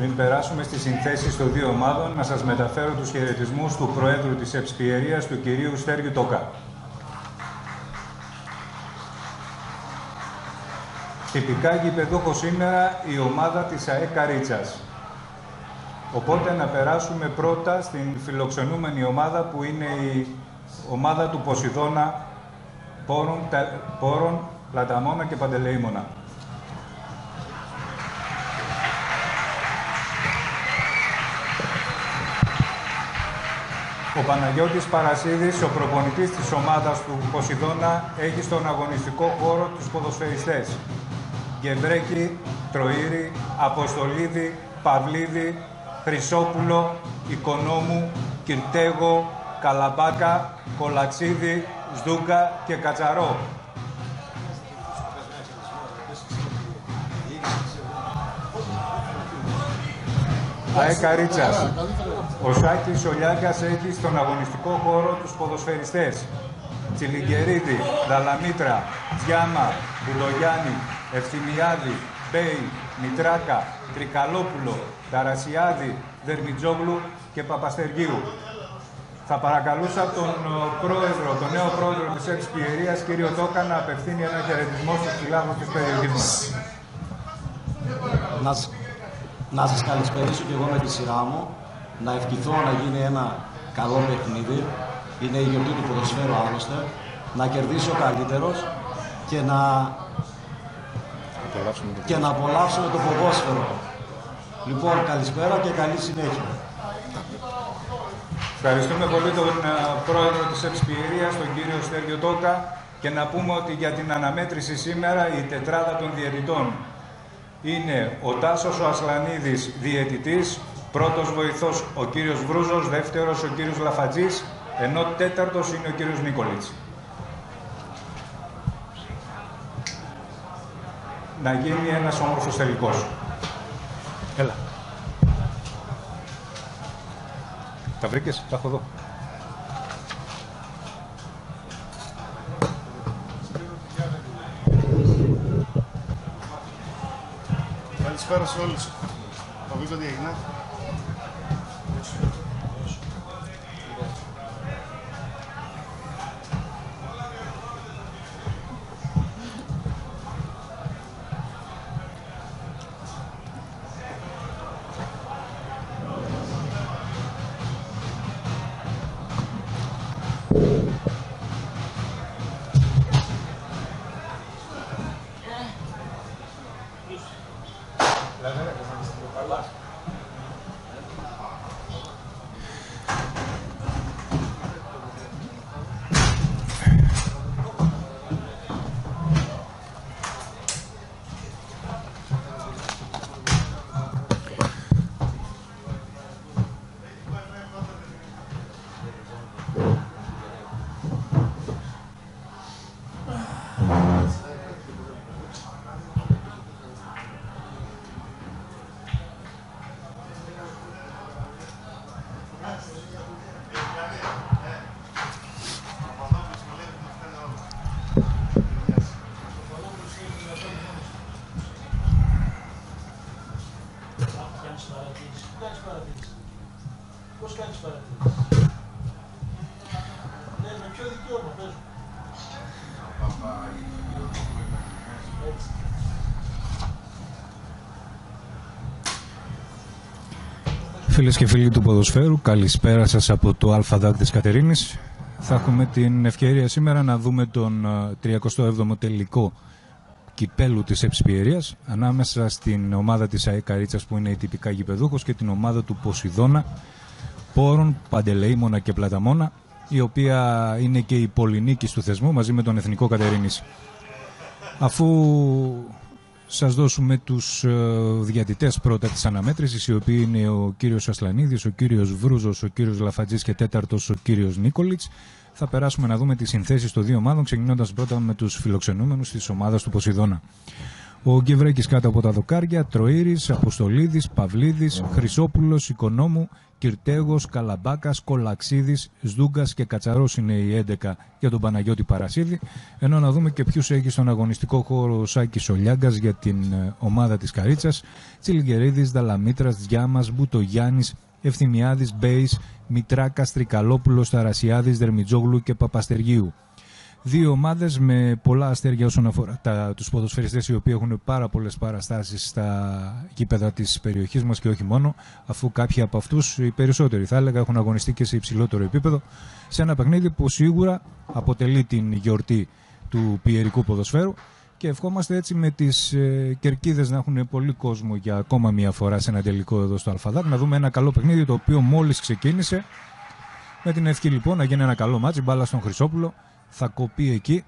Πριν περάσουμε στις συνθέσεις των δύο ομάδων, να σας μεταφέρω τους χαιρετισμούς του Προέδρου της Εψπιερίας, του κυρίου Στέργιου Τόκα. Τυπικά γηπεδούχος σήμερα η ομάδα της ΑΕ Καρίτσας. Οπότε να περάσουμε πρώτα στην φιλοξενούμενη ομάδα που είναι η ομάδα του Ποσειδώνα Πόρων, Πόρων Λαταμόνα και Παντελεήμονα. Ο Παναγιώτης Παρασίδης, ο προπονητής της ομάδας του Ποσειδώνα, έχει στον αγωνιστικό χώρο τους ποδοσφαιριστές. Γεμπρέκη, Τροήρη, Αποστολίδη, Παυλίδη, Χρυσόπουλο, Οικονόμου, Κυρτέγο, Καλαμπάκα, Κολαξίδη, Σδούκα και Κατσαρό. ΑΕ Καρίτσας. Ο Σάκης Ολιάκας έχει στον αγωνιστικό χώρο τους ποδοσφαιριστές. Τσιλιγκερίδη, Δαλαμίτρα, Τζιάμα, Μπουλογιάννη, Ευθυμιάδη, Μπέι, Μητράκα, Τρικαλόπουλο, Ταρασιάδη, Δερμιτζόγλου και Παπαστεργίου. Θα παρακαλούσα τον πρόεδρο, τον νέο πρόεδρο της Εξπιερίας, κύριο Τόκα, να απευθύνει ένα χαιρετισμό στους φιλάθλους της περιοχής μας. Να, να σας καλησπερίσω και εγώ με τη σειρά μου, να ευχηθώ να γίνει ένα καλό παιχνίδι, είναι η γιορτή του ποδοσφαίρου άλλωστε, να κερδίσει ο καλύτερος και να, και να απολαύσουμε το ποδόσφαιρο. Λοιπόν, καλησπέρα και καλή συνέχεια. Ευχαριστούμε πολύ τον ε, πρόεδρο της Ευσπηρίας, τον κύριο Στέργιο Τόκα και να πούμε ότι για την αναμέτρηση σήμερα η τετράδα των διαιτητών είναι ο Τάσος ο Ασλανίδης διαιτητής, πρώτος βοηθός ο κύριος Βρούζος, δεύτερος ο κύριος Λαφατζής, ενώ τέταρτος είναι ο κύριος Νίκολιτς. Να γίνει ένας όμορφος τελικός. Έλα. Τα βρήκες, τα έχω εδώ. Καλησπέρα σε όλους. Θα βρείτε τι έγινε. Φίλες και φίλοι του ποδοσφαίρου, καλησπέρα σας από το ΑΔΑΚ της Κατερίνης. Θα έχουμε την ευκαιρία σήμερα να δούμε τον ε, 37ο τελικό κυπέλου της Εψπιερίας ανάμεσα στην ομάδα της ΑΕ Καρίτσας που είναι η τυπικά γηπεδούχος και την ομάδα του Ποσειδώνα Πόρων, Παντελεήμονα και Πλαταμόνα η οποία είναι και η πολυνίκης του θεσμού μαζί με τον Εθνικό Κατερίνης. Αφού σας δώσουμε τους ε, διατητές πρώτα της αναμέτρησης οι οποίοι είναι ο κύριος Ασλανίδης, ο κύριος Βρούζος, ο κύριος Λαφατζής και τέταρτος ο κύριος Νίκολιτς θα περάσουμε να δούμε τις συνθέσεις των δύο ομάδων ξεκινώντας πρώτα με τους φιλοξενούμενους της ομάδας του Ποσειδώνα. Ο Γκευρέκης κάτω από τα δοκάρια, Τροήρης, Αποστολίδης, Παυλίδης, Χρυσόπουλος, Οικονόμου, Κυρτέγος, Καλαμπάκας, Κολαξίδης, Σδούγκας και Κατσαρός είναι οι 11 για τον Παναγιώτη Παρασίδη. Ενώ να δούμε και ποιους έχει στον αγωνιστικό χώρο ο Σάκης Ολιάγκας για την ε, ομάδα της Καρίτσας. Τσιλγκερίδης, Δαλαμήτρας, Διάμας, Μπουτογιάννης, Ευθυμιάδης, Μπέης, Μητράκας, Τρικαλόπουλος, Ταρασιάδης, Δερμιτζόγλου και Παπαστεργίου. Δύο ομάδες με πολλά αστέρια όσον αφορά τους ποδοσφαιριστές οι οποίοι έχουν πάρα πολλές παραστάσεις στα γήπεδα της περιοχής μας και όχι μόνο, αφού κάποιοι από αυτούς, οι περισσότεροι θα έλεγα, έχουν αγωνιστεί και σε υψηλότερο επίπεδο, σε ένα παιχνίδι που σίγουρα αποτελεί την γιορτή του πιερικού ποδοσφαίρου και ευχόμαστε έτσι με τις ε, κερκίδες να έχουν πολύ κόσμο για ακόμα μία φορά σε ένα τελικό εδώ στο Αλφαδάκ. Να δούμε ένα καλό παιχνίδι το οποίο μόλις ξεκίνησε. Με την ευχή λοιπόν να γίνει ένα καλό ματς, μπάλα στον Χρυσόπουλο θα κοπεί εκεί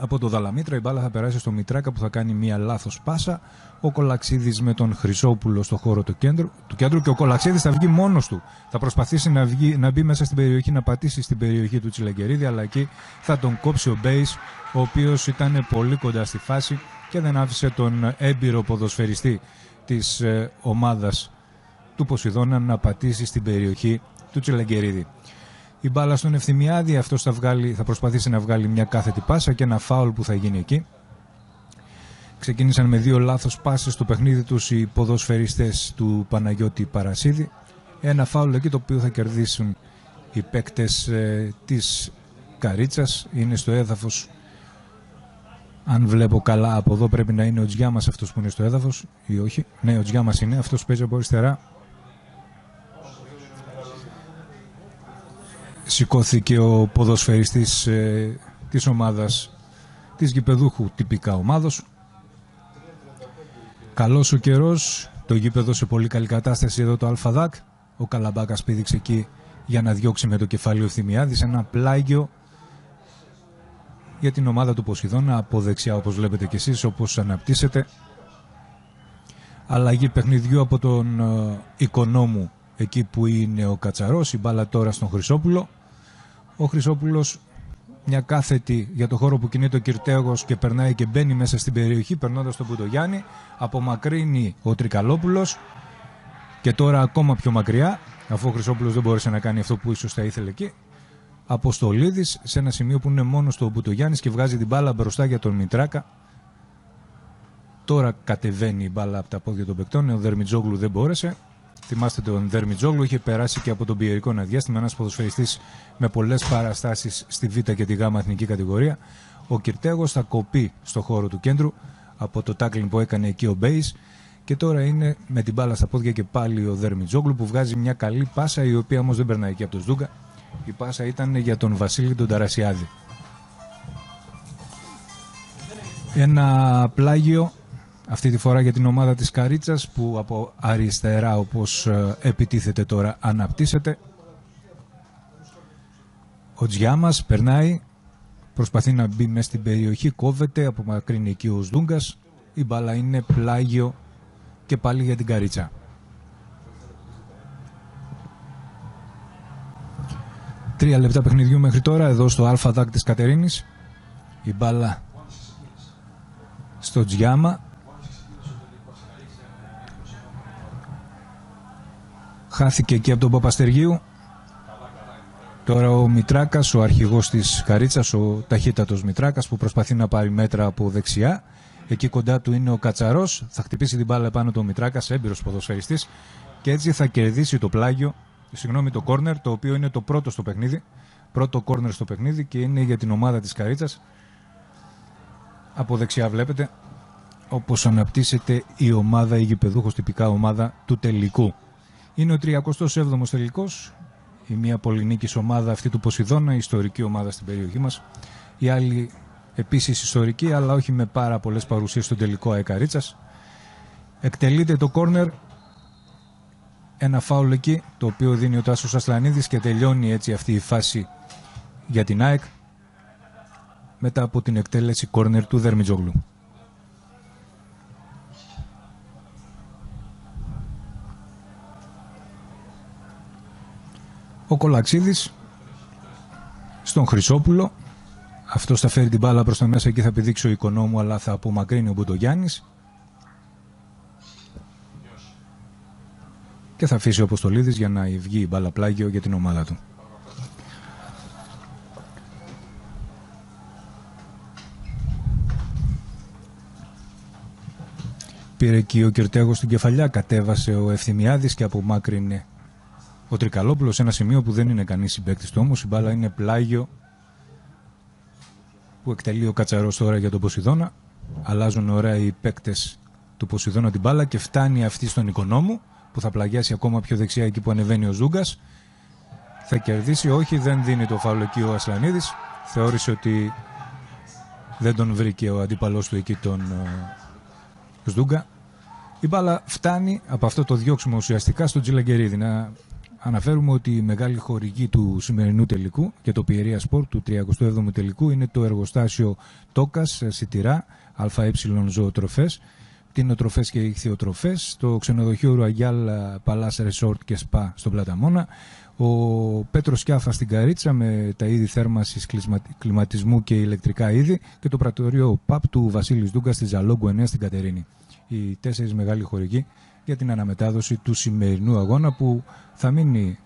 από το Δαλαμίτρα. Η μπάλα θα περάσει στο Μητράκα που θα κάνει μία λάθος πάσα. Ο Κολαξίδης με τον Χρυσόπουλο στο χώρο του κέντρου, του κέντρου και ο Κολαξίδης θα βγει μόνος του. Θα προσπαθήσει να, βγει, να μπει μέσα στην περιοχή, να πατήσει στην περιοχή του Τσιλαγκερίδη, αλλά εκεί θα τον κόψει ο Μπέις, ο οποίος ήταν πολύ κοντά στη φάση και δεν άφησε τον έμπειρο ποδοσφαιριστή της ε, ομάδας του Ποσειδώνα να πατήσει στην περιοχή του Τσιλαγκερίδη η μπάλα στον Ευθυμιάδη. Αυτός θα, θα προσπαθήσει να βγάλει μια κάθετη πάσα και ένα φάουλ που θα γίνει εκεί. Ξεκίνησαν με δύο λάθος πάσες στο παιχνίδι τους οι ποδοσφαιριστές του Παναγιώτη Παρασίδη. Ένα φάουλ εκεί το οποίο θα κερδίσουν οι παίκτες ε, της Καρίτσας. Είναι στο έδαφος αν βλέπω καλά από εδώ πρέπει να είναι ο Τζιάμας αυτός που είναι στο έδαφος ή όχι. Ναι, ο Τζιάμας είναι. Αυτός παίζει από αριστερά. Σηκώθηκε ο ποδοσφαιριστής ε, της ομάδας της γηπεδούχου τυπικά ομάδος. Καλός ο καιρός, το γήπεδο σε πολύ καλή κατάσταση εδώ το Αλφαδάκ. Ο Καλαμπάκας πήδηξε εκεί για να διώξει με το κεφάλι ο Θυμιάδης ένα πλάγιο για την ομάδα του Ποσειδώνα από δεξιά όπως βλέπετε και εσείς όπως αναπτύσσεται αλλαγή παιχνιδιού από τον ε, οικονόμου εκεί που είναι ο Κατσαρός η μπάλα τώρα στον Χρυσόπουλο ο Χρυσόπουλος μια κάθετη για το χώρο που κινείται ο Κυρτέγο και περνάει και μπαίνει μέσα στην περιοχή, περνώντας τον Πουτογιάννη. Απομακρύνει ο Τρικαλόπουλος και τώρα ακόμα πιο μακριά, αφού ο Χρυσόπουλος δεν μπόρεσε να κάνει αυτό που ίσως θα ήθελε εκεί. Αποστολίδης σε ένα σημείο που είναι μόνος στο Μπουτογιάννη και βγάζει την μπάλα μπροστά για τον Μητράκα. Τώρα κατεβαίνει η μπάλα από τα πόδια των παικτών. Ο Δερμιτζόγλου δεν μπόρεσε. Θυμάστε τον Δερμιτζόγλου, είχε περάσει και από τον πιερικό ένα διάστημα. Ένας ποδοσφαιριστής με πολλές παραστάσεις στη Β και τη Γ εθνική κατηγορία. Ο Κυρτέγος θα κοπεί στο χώρο του κέντρου από το τάκλιν που έκανε εκεί ο Μπέις. Και τώρα είναι με την μπάλα στα πόδια και πάλι ο Δερμιτζόγλου που βγάζει μια καλή πάσα η οποία όμως δεν περνάει εκεί από το Σδούγκα. Η πάσα ήταν για τον Βασίλη τον Ταρασιάδη. Ένα πλάγιο αυτή τη φορά για την ομάδα της Καρίτσας που από αριστερά όπως ε, επιτίθεται τώρα αναπτύσσεται. Ο Τζιάμας περνάει, προσπαθεί να μπει μέσα στην περιοχή, κόβεται, απομακρύνει εκεί ο Σδούγκας. Η μπάλα είναι πλάγιο και πάλι για την Καρίτσα. Τρία λεπτά παιχνιδιού μέχρι τώρα εδώ στο Αλφα Δάκ της Κατερίνης. Η μπάλα στο Τζιάμα χάθηκε εκεί από τον Παπαστεργίου. Τώρα ο Μητράκας, ο αρχηγός της Καρίτσας, ο ταχύτατος Μητράκας που προσπαθεί να πάρει μέτρα από δεξιά. Εκεί κοντά του είναι ο Κατσαρός, θα χτυπήσει την μπάλα πάνω του Μητράκας, έμπειρος ποδοσφαιριστής και έτσι θα κερδίσει το πλάγιο, συγγνώμη το κόρνερ, το οποίο είναι το πρώτο στο παιχνίδι. Πρώτο κόρνερ στο παιχνίδι και είναι για την ομάδα της Καρίτσας. Από δεξιά βλέπετε όπως αναπτύσσεται η ομάδα, η γηπεδούχος τυπικά ομάδα του τελικού. Είναι ο 37ο τελικός. Η μία πολυνίκης ομάδα αυτή του Ποσειδώνα, η ιστορική ομάδα στην περιοχή μας. Η άλλη επίσης ιστορική, αλλά όχι με πάρα πολλές παρουσίες στον τελικό αεκαρίτσα. Εκτελείται το κόρνερ. Ένα φάουλ εκεί, το οποίο δίνει ο Τάσος Ασλανίδης και τελειώνει έτσι αυτή η φάση για την ΑΕΚ μετά από την εκτέλεση κόρνερ του Δερμιτζόγλου. Ο Κολαξίδης στον Χρυσόπουλο Αυτός θα φέρει την μπάλα προς τα μέσα και θα πηδήξει ο οικονόμου, αλλά θα απομακρύνει ο Μπουτογιάννη. Και θα αφήσει ο Αποστολίδης για να βγει η μπάλα πλάγιο για την ομάδα του. Πήρε εκεί ο Κερτέγος στην κεφαλιά, κατέβασε ο Ευθυμιάδης και απομάκρυνε ο Τρικαλόπουλος σε ένα σημείο που δεν είναι κανείς συμπαίκτης του όμως η μπάλα είναι πλάγιο που εκτελεί ο Κατσαρός τώρα για τον Ποσειδώνα. Αλλάζουν ωραία οι παίκτες του Ποσειδώνα την μπάλα και φτάνει αυτή στον Οικονόμου που θα πλαγιάσει ακόμα πιο δεξιά εκεί που ανεβαίνει ο Ζούγκας. Θα κερδίσει, όχι δεν δίνει το φάουλο εκεί ο Ασλανίδης. Θεώρησε ότι δεν τον βρήκε ο αντίπαλός του εκεί τον ε, Ζούγκα. Η μπάλα φτάνει από αυτό το διώξιμο ουσιαστικά στον Τζιλαγκερίδη. Να αναφέρουμε ότι η μεγάλη χορηγή του σημερινού τελικού και το Πιερία Σπορ του 37ου τελικού είναι το εργοστάσιο Τόκας Σιτηρά ΑΕ Ζωοτροφές, κτηνοτροφέ και ηχθειοτροφές, το ξενοδοχείο Ρουαγιάλ Παλάς Resort και Σπα στον Πλαταμόνα, ο Πέτρος Κιάφα στην Καρίτσα με τα είδη θέρμανσης, κλιματισμού και ηλεκτρικά είδη και το πρακτορείο ΠΑΠ του Βασίλης Δούγκας στη Ζαλόγκου 9 στην Κατερίνη. Οι τέσσερις μεγάλοι χορηγοί για την αναμετάδοση του σημερινού αγώνα που θα μείνει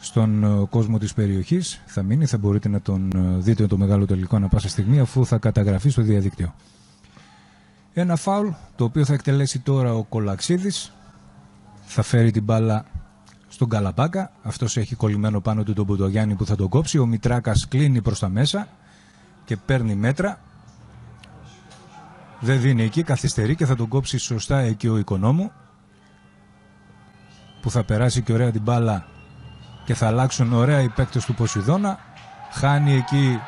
στον ε, κόσμο της περιοχής. Θα μείνει, θα μπορείτε να τον ε, δείτε το μεγάλο τελικό ανα πάσα στιγμή αφού θα καταγραφεί στο διαδίκτυο. Ένα φάουλ το οποίο θα εκτελέσει τώρα ο Κολαξίδης. Θα φέρει την μπάλα στον Καλαμπάκα. Αυτός έχει κολλημένο πάνω του τον Ποντογιάννη που θα τον κόψει. Ο Μητράκας κλείνει προς τα μέσα και παίρνει μέτρα δεν δίνει εκεί, καθυστερεί και θα τον κόψει σωστά εκεί ο οικονόμου που θα περάσει και ωραία την μπάλα και θα αλλάξουν ωραία οι παίκτες του Ποσειδώνα. Χάνει εκεί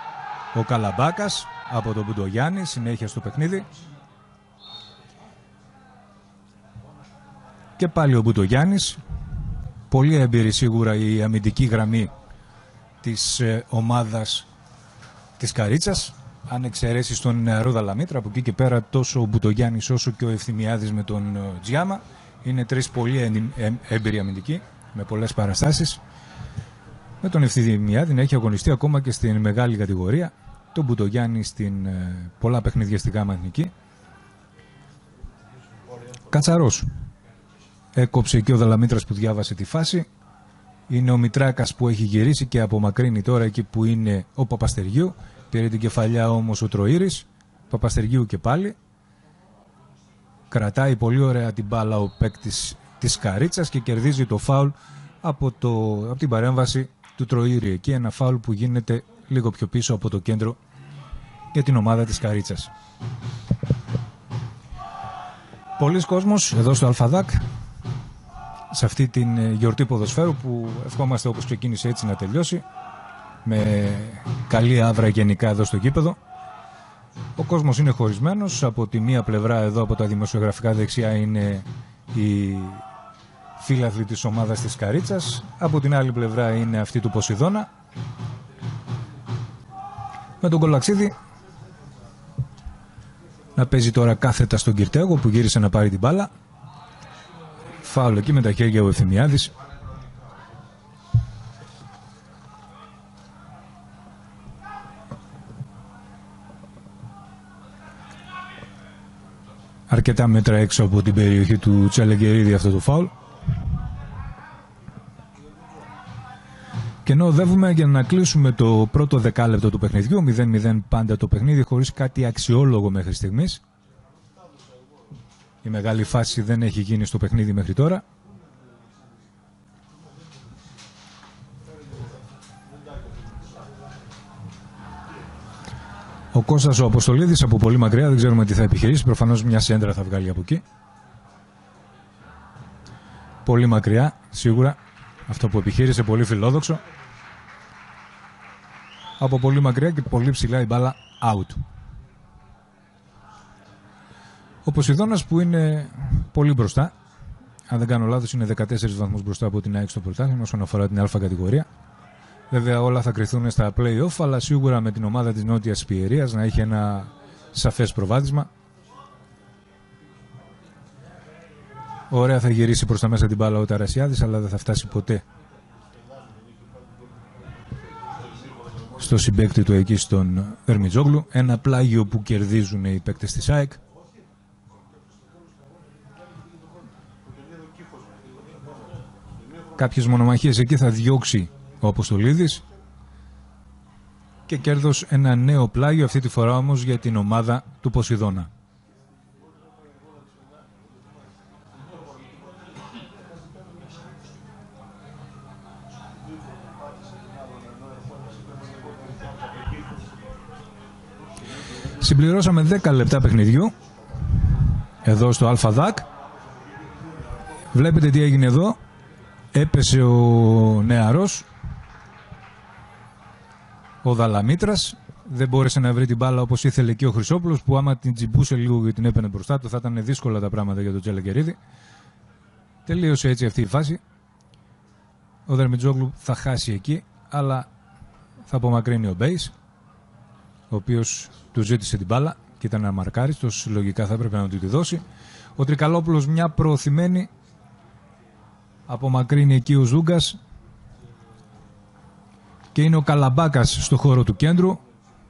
ο Καλαμπάκας από τον Μπουντογιάννη συνέχεια στο παιχνίδι. Και πάλι ο Μπουτογιάννης πολύ έμπειρη σίγουρα η αμυντική γραμμή της ε, ομάδας της Καρίτσας αν εξαιρέσει τον Ρούδα Λαμίτρα, από εκεί και πέρα τόσο ο Μπουτογιάννης όσο και ο Ευθυμιάδης με τον ε, Τζιάμα είναι τρεις πολύ έμπειροι αμυντικοί με πολλές παραστάσεις. Με τον Ευθυμιάδη να έχει αγωνιστεί ακόμα και στην μεγάλη κατηγορία. Τον Μπουτογιάννη στην ε, πολλά παιχνίδια στην γάμα εθνική. Κατσαρός. Έκοψε και ο Δαλαμήτρας που διάβασε τη φάση. Είναι ο Μητράκας που έχει γυρίσει και απομακρύνει τώρα εκεί που είναι ο Παπαστεργίου. Πήρε την κεφαλιά όμως ο Τροήρης, Παπαστεργίου και πάλι. Κρατάει πολύ ωραία την μπάλα ο παίκτης της Καρίτσας και κερδίζει το φάουλ από, το, από την παρέμβαση του Τροήρη. Εκεί ένα φάουλ που γίνεται λίγο πιο πίσω από το κέντρο για την ομάδα της Καρίτσας. Πολλοί κόσμος εδώ στο Αλφαδάκ σε αυτή την ε, γιορτή ποδοσφαίρου που ευχόμαστε όπως ξεκίνησε έτσι να τελειώσει με καλή άβρα γενικά εδώ στο γήπεδο. Ο κόσμος είναι χωρισμένος. Από τη μία πλευρά εδώ από τα δημοσιογραφικά δεξιά είναι η φίλαθλοι της ομάδας της Καρίτσας. Από την άλλη πλευρά είναι αυτή του Ποσειδώνα. Με τον Κολαξίδη να παίζει τώρα κάθετα στον Κυρτέγο που γύρισε να πάρει την μπάλα. Φάουλο εκεί με τα χέρια ο Ευθυμιάδης αρκετά μέτρα έξω από την περιοχή του Τσαλεγκερίδη αυτό το φάουλ. Και ενώ οδεύουμε για να κλείσουμε το πρώτο δεκάλεπτο του παιχνιδιού, 0-0 πάντα το παιχνίδι, χωρίς κάτι αξιόλογο μέχρι στιγμής. Η μεγάλη φάση δεν έχει γίνει στο παιχνίδι μέχρι τώρα. Κώστας ο Αποστολίδης από πολύ μακριά, δεν ξέρουμε τι θα επιχειρήσει. Προφανώς μια σέντρα θα βγάλει από εκεί. Πολύ μακριά, σίγουρα. Αυτό που επιχείρησε, πολύ φιλόδοξο. Από πολύ μακριά και πολύ ψηλά η μπάλα out. Ο Ποσειδώνας που είναι πολύ μπροστά. Αν δεν κάνω λάθος είναι 14 βαθμούς μπροστά από την ΑΕΚ στο πρωτάθλημα όσον αφορά την Α κατηγορία. Βέβαια όλα θα κρυθούν στα play-off, αλλά σίγουρα με την ομάδα της Νότιας Πιερίας να έχει ένα σαφές προβάδισμα. Ωραία θα γυρίσει προς τα μέσα την μπάλα ο Ταρασιάδης, αλλά δεν θα φτάσει ποτέ στο συμπέκτη του εκεί στον Ερμιτζόγλου. Ένα πλάγιο που κερδίζουν οι παίκτες της ΑΕΚ. Κάποιες μονομαχίες εκεί θα διώξει ο Αποστολίδης και κέρδος ένα νέο πλάγιο αυτή τη φορά όμως για την ομάδα του Ποσειδώνα. Συμπληρώσαμε 10 λεπτά παιχνιδιού εδώ στο ΑΛΦΑΔΑΚ. Βλέπετε τι έγινε εδώ. Έπεσε ο νεαρός ο Δαλαμήτρας δεν μπόρεσε να βρει την μπάλα όπως ήθελε και ο Χρυσόπουλος που άμα την τσιμπούσε λίγο και την έπαιρνε μπροστά του θα ήταν δύσκολα τα πράγματα για τον Τζελεκερίδη. Τελείωσε έτσι αυτή η φάση. Ο Δερμιτζόγλου θα χάσει εκεί αλλά θα απομακρύνει ο Μπέις ο οποίος του ζήτησε την μπάλα και ήταν αμαρκάριστος, λογικά θα έπρεπε να του τη δώσει. Ο Τρικαλόπουλος μια προωθημένη απομακρύνει εκεί ο Ζούγκας και είναι ο Καλαμπάκας στο χώρο του κέντρου.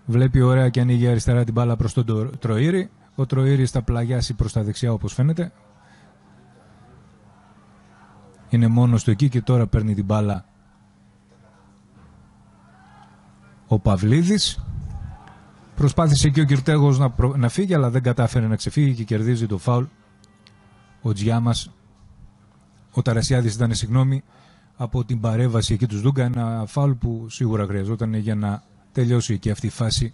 Βλέπει ωραία και ανοίγει αριστερά την μπάλα προς τον Τροήρη. Ο Τροήρης θα πλαγιάσει προς τα δεξιά όπως φαίνεται. Είναι μόνος του εκεί και τώρα παίρνει την μπάλα ο Παυλίδης. Προσπάθησε και ο Κυρτέγος να, να φύγει αλλά δεν κατάφερε να ξεφύγει και κερδίζει το φάουλ. Ο Τζιάμας, ο Ταρασιάδης ήταν συγγνώμη, από την παρέμβαση εκεί τους Δούγκα. Ένα φάουλ που σίγουρα χρειαζόταν για να τελειώσει εκεί αυτή η φάση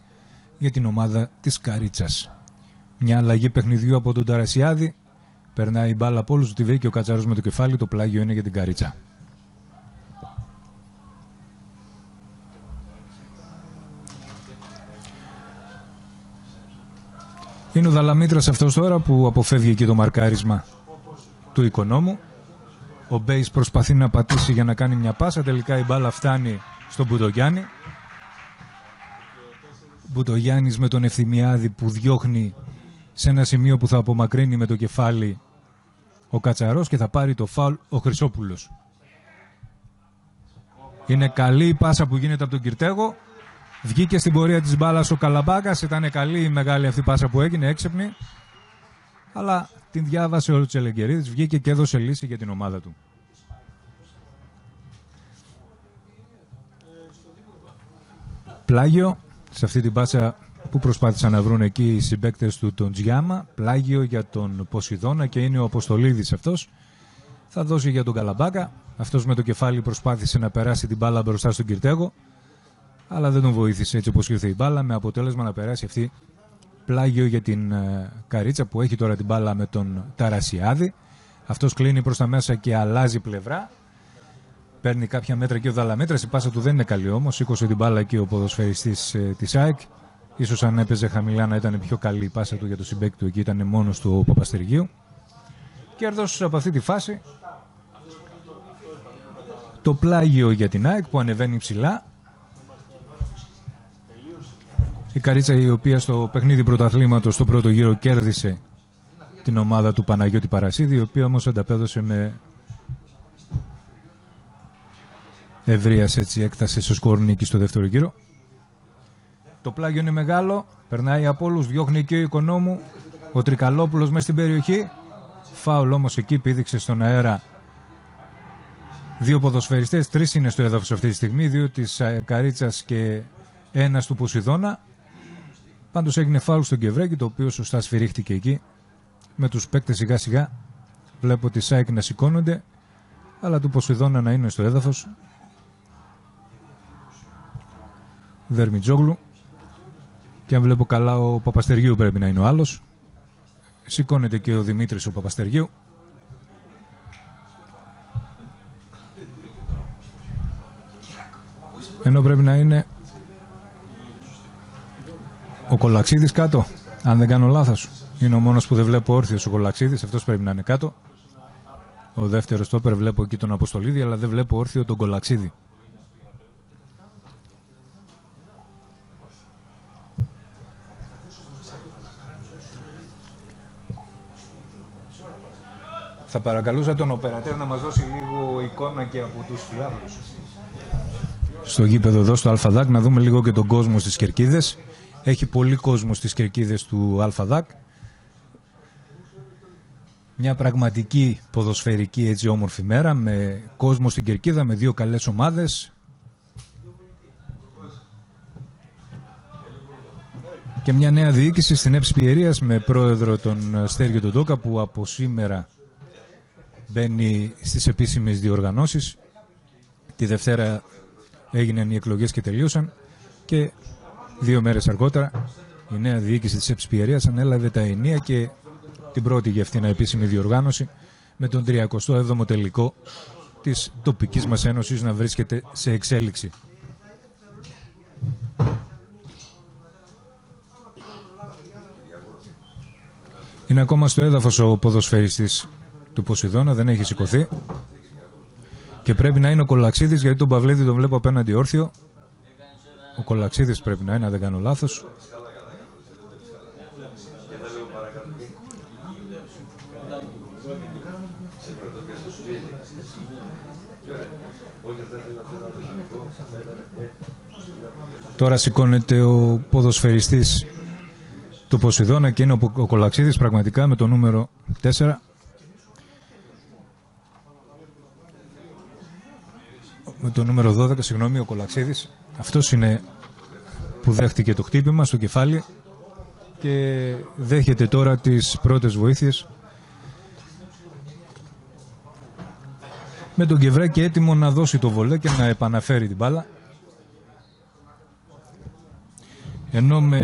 για την ομάδα της Καρίτσας. Μια αλλαγή παιχνιδιού από τον Ταρασιάδη. Περνάει η μπάλα από όλους, τη βρήκε και ο Κατσαρό με το κεφάλι. Το πλάγιο είναι για την Καρίτσα. Είναι ο Δαλαμήτρας αυτός τώρα που αποφεύγει εκεί το μαρκάρισμα του οικονόμου. Ο Μπέις προσπαθεί να πατήσει για να κάνει μια πάσα. Τελικά η μπάλα φτάνει στον Μπουτογιάννη. Μπουτογιάννης με τον Ευθυμιάδη που διώχνει σε ένα σημείο που θα απομακρύνει με το κεφάλι ο Κατσαρός και θα πάρει το φάουλ ο Χρυσόπουλος. Είναι καλή η πάσα που γίνεται από τον Κυρτέγο. Βγήκε στην πορεία της μπάλας ο Καλαμπάκας. Ήταν καλή η μεγάλη αυτή πάσα που έγινε, έξυπνη. Αλλά την διάβασε ο Τσελεγκερίδης, βγήκε και έδωσε λύση για την ομάδα του. Πλάγιο, σε αυτή την πάσα που προσπάθησαν να βρουν εκεί οι συμπέκτες του τον Τζιάμα, πλάγιο για τον Ποσειδώνα και είναι ο Αποστολίδης αυτός. Θα δώσει για τον Καλαμπάκα. Αυτός με το κεφάλι προσπάθησε να περάσει την μπάλα μπροστά στον Κυρτέγο, αλλά δεν τον βοήθησε έτσι όπως ήρθε η μπάλα, με αποτέλεσμα να περάσει αυτή πλάγιο για την ε, Καρίτσα που έχει τώρα την μπάλα με τον Ταρασιάδη. Αυτός κλείνει προς τα μέσα και αλλάζει πλευρά. Παίρνει κάποια μέτρα και ο Δαλαμέτρας. Η πάσα του δεν είναι καλή όμως. Σήκωσε την μπάλα εκεί ο ποδοσφαιριστής ε, της ΑΕΚ. Ίσως αν έπαιζε χαμηλά να ήταν πιο καλή η πάσα του για το συμπέκτη του εκεί. Ήταν μόνος του ο Παπαστεργίου. Κέρδος από αυτή τη φάση. Το πλάγιο για την ΑΕΚ που ανεβαίνει ψηλά η Καρίτσα η οποία στο παιχνίδι πρωταθλήματος στο πρώτο γύρο κέρδισε την ομάδα του Παναγιώτη Παρασίδη η οποία όμως ανταπέδωσε με ευρείας έτσι έκταση στο σκορ νίκη στο δεύτερο γύρο. Το πλάγιο είναι μεγάλο, περνάει από όλους, διώχνει και ο οικονόμου, ο Τρικαλόπουλος μέσα στην περιοχή. Φάουλ όμως εκεί πήδηξε στον αέρα δύο ποδοσφαιριστές, τρεις είναι στο έδαφος αυτή τη στιγμή, δύο της Καρίτσας και ένας του Ποσειδώνα. Πάντως έγινε φάουλ στον Κευρέκη, το οποίο σωστά σφυρίχτηκε εκεί. Με τους παίκτες σιγά σιγά βλέπω τη ΣΑΕΚ να σηκώνονται, αλλά του Ποσειδώνα να είναι στο έδαφος. Δερμιτζόγλου. Και αν βλέπω καλά, ο Παπαστεργίου πρέπει να είναι ο άλλος. Σηκώνεται και ο Δημήτρης ο Παπαστεργίου. Ενώ πρέπει να είναι ο Κολαξίδης κάτω, αν δεν κάνω λάθος. Είναι ο μόνος που δεν βλέπω όρθιος ο Κολαξίδης, αυτός πρέπει να είναι κάτω. Ο δεύτερος τόπερ βλέπω εκεί τον Αποστολίδη, αλλά δεν βλέπω όρθιο τον Κολαξίδη. Θα παρακαλούσα τον οπερατέρ να μας δώσει λίγο εικόνα και από τους φιλάθλους. στο γήπεδο εδώ στο ΑΛΦΑΔΑΚ να δούμε λίγο και τον κόσμο στις Κερκίδες. Έχει πολύ κόσμο στις Κερκίδες του ΑΛΦΑΔΑΚ. Μια πραγματική ποδοσφαιρική έτσι όμορφη μέρα με κόσμο στην Κερκίδα, με δύο καλές ομάδες. Και μια νέα διοίκηση στην ΕΠΣ Πιερίας με πρόεδρο τον Στέργιο τον που από σήμερα μπαίνει στις επίσημες διοργανώσεις. Τη Δευτέρα έγιναν οι εκλογές και τελείωσαν και δύο μέρες αργότερα η νέα διοίκηση της ΕΠΣ Πιερίας ανέλαβε τα ενία και την πρώτη για αυτήν επίσημη διοργάνωση με τον 37ο τελικό της τοπικής μας ένωσης να βρίσκεται σε εξέλιξη. Είναι ακόμα στο έδαφος ο ποδοσφαιριστής του Ποσειδώνα, δεν έχει σηκωθεί. Και πρέπει να είναι ο Κολαξίδης, γιατί τον Παυλίδη τον βλέπω απέναντι όρθιο. Ο Κολαξίδης πρέπει να είναι, αν δεν κάνω λάθος. Τώρα σηκώνεται ο ποδοσφαιριστής του Ποσειδώνα και είναι ο, ο Κολαξίδης πραγματικά με το νούμερο 4. Το νούμερο 12, συγγνώμη, ο Κολαξίδης. Αυτός είναι που δέχτηκε το χτύπημα στο κεφάλι και δέχεται τώρα τις πρώτες βοήθειες με τον Κεβρέ έτοιμο να δώσει το βολέ και να επαναφέρει την μπάλα. ενώ με,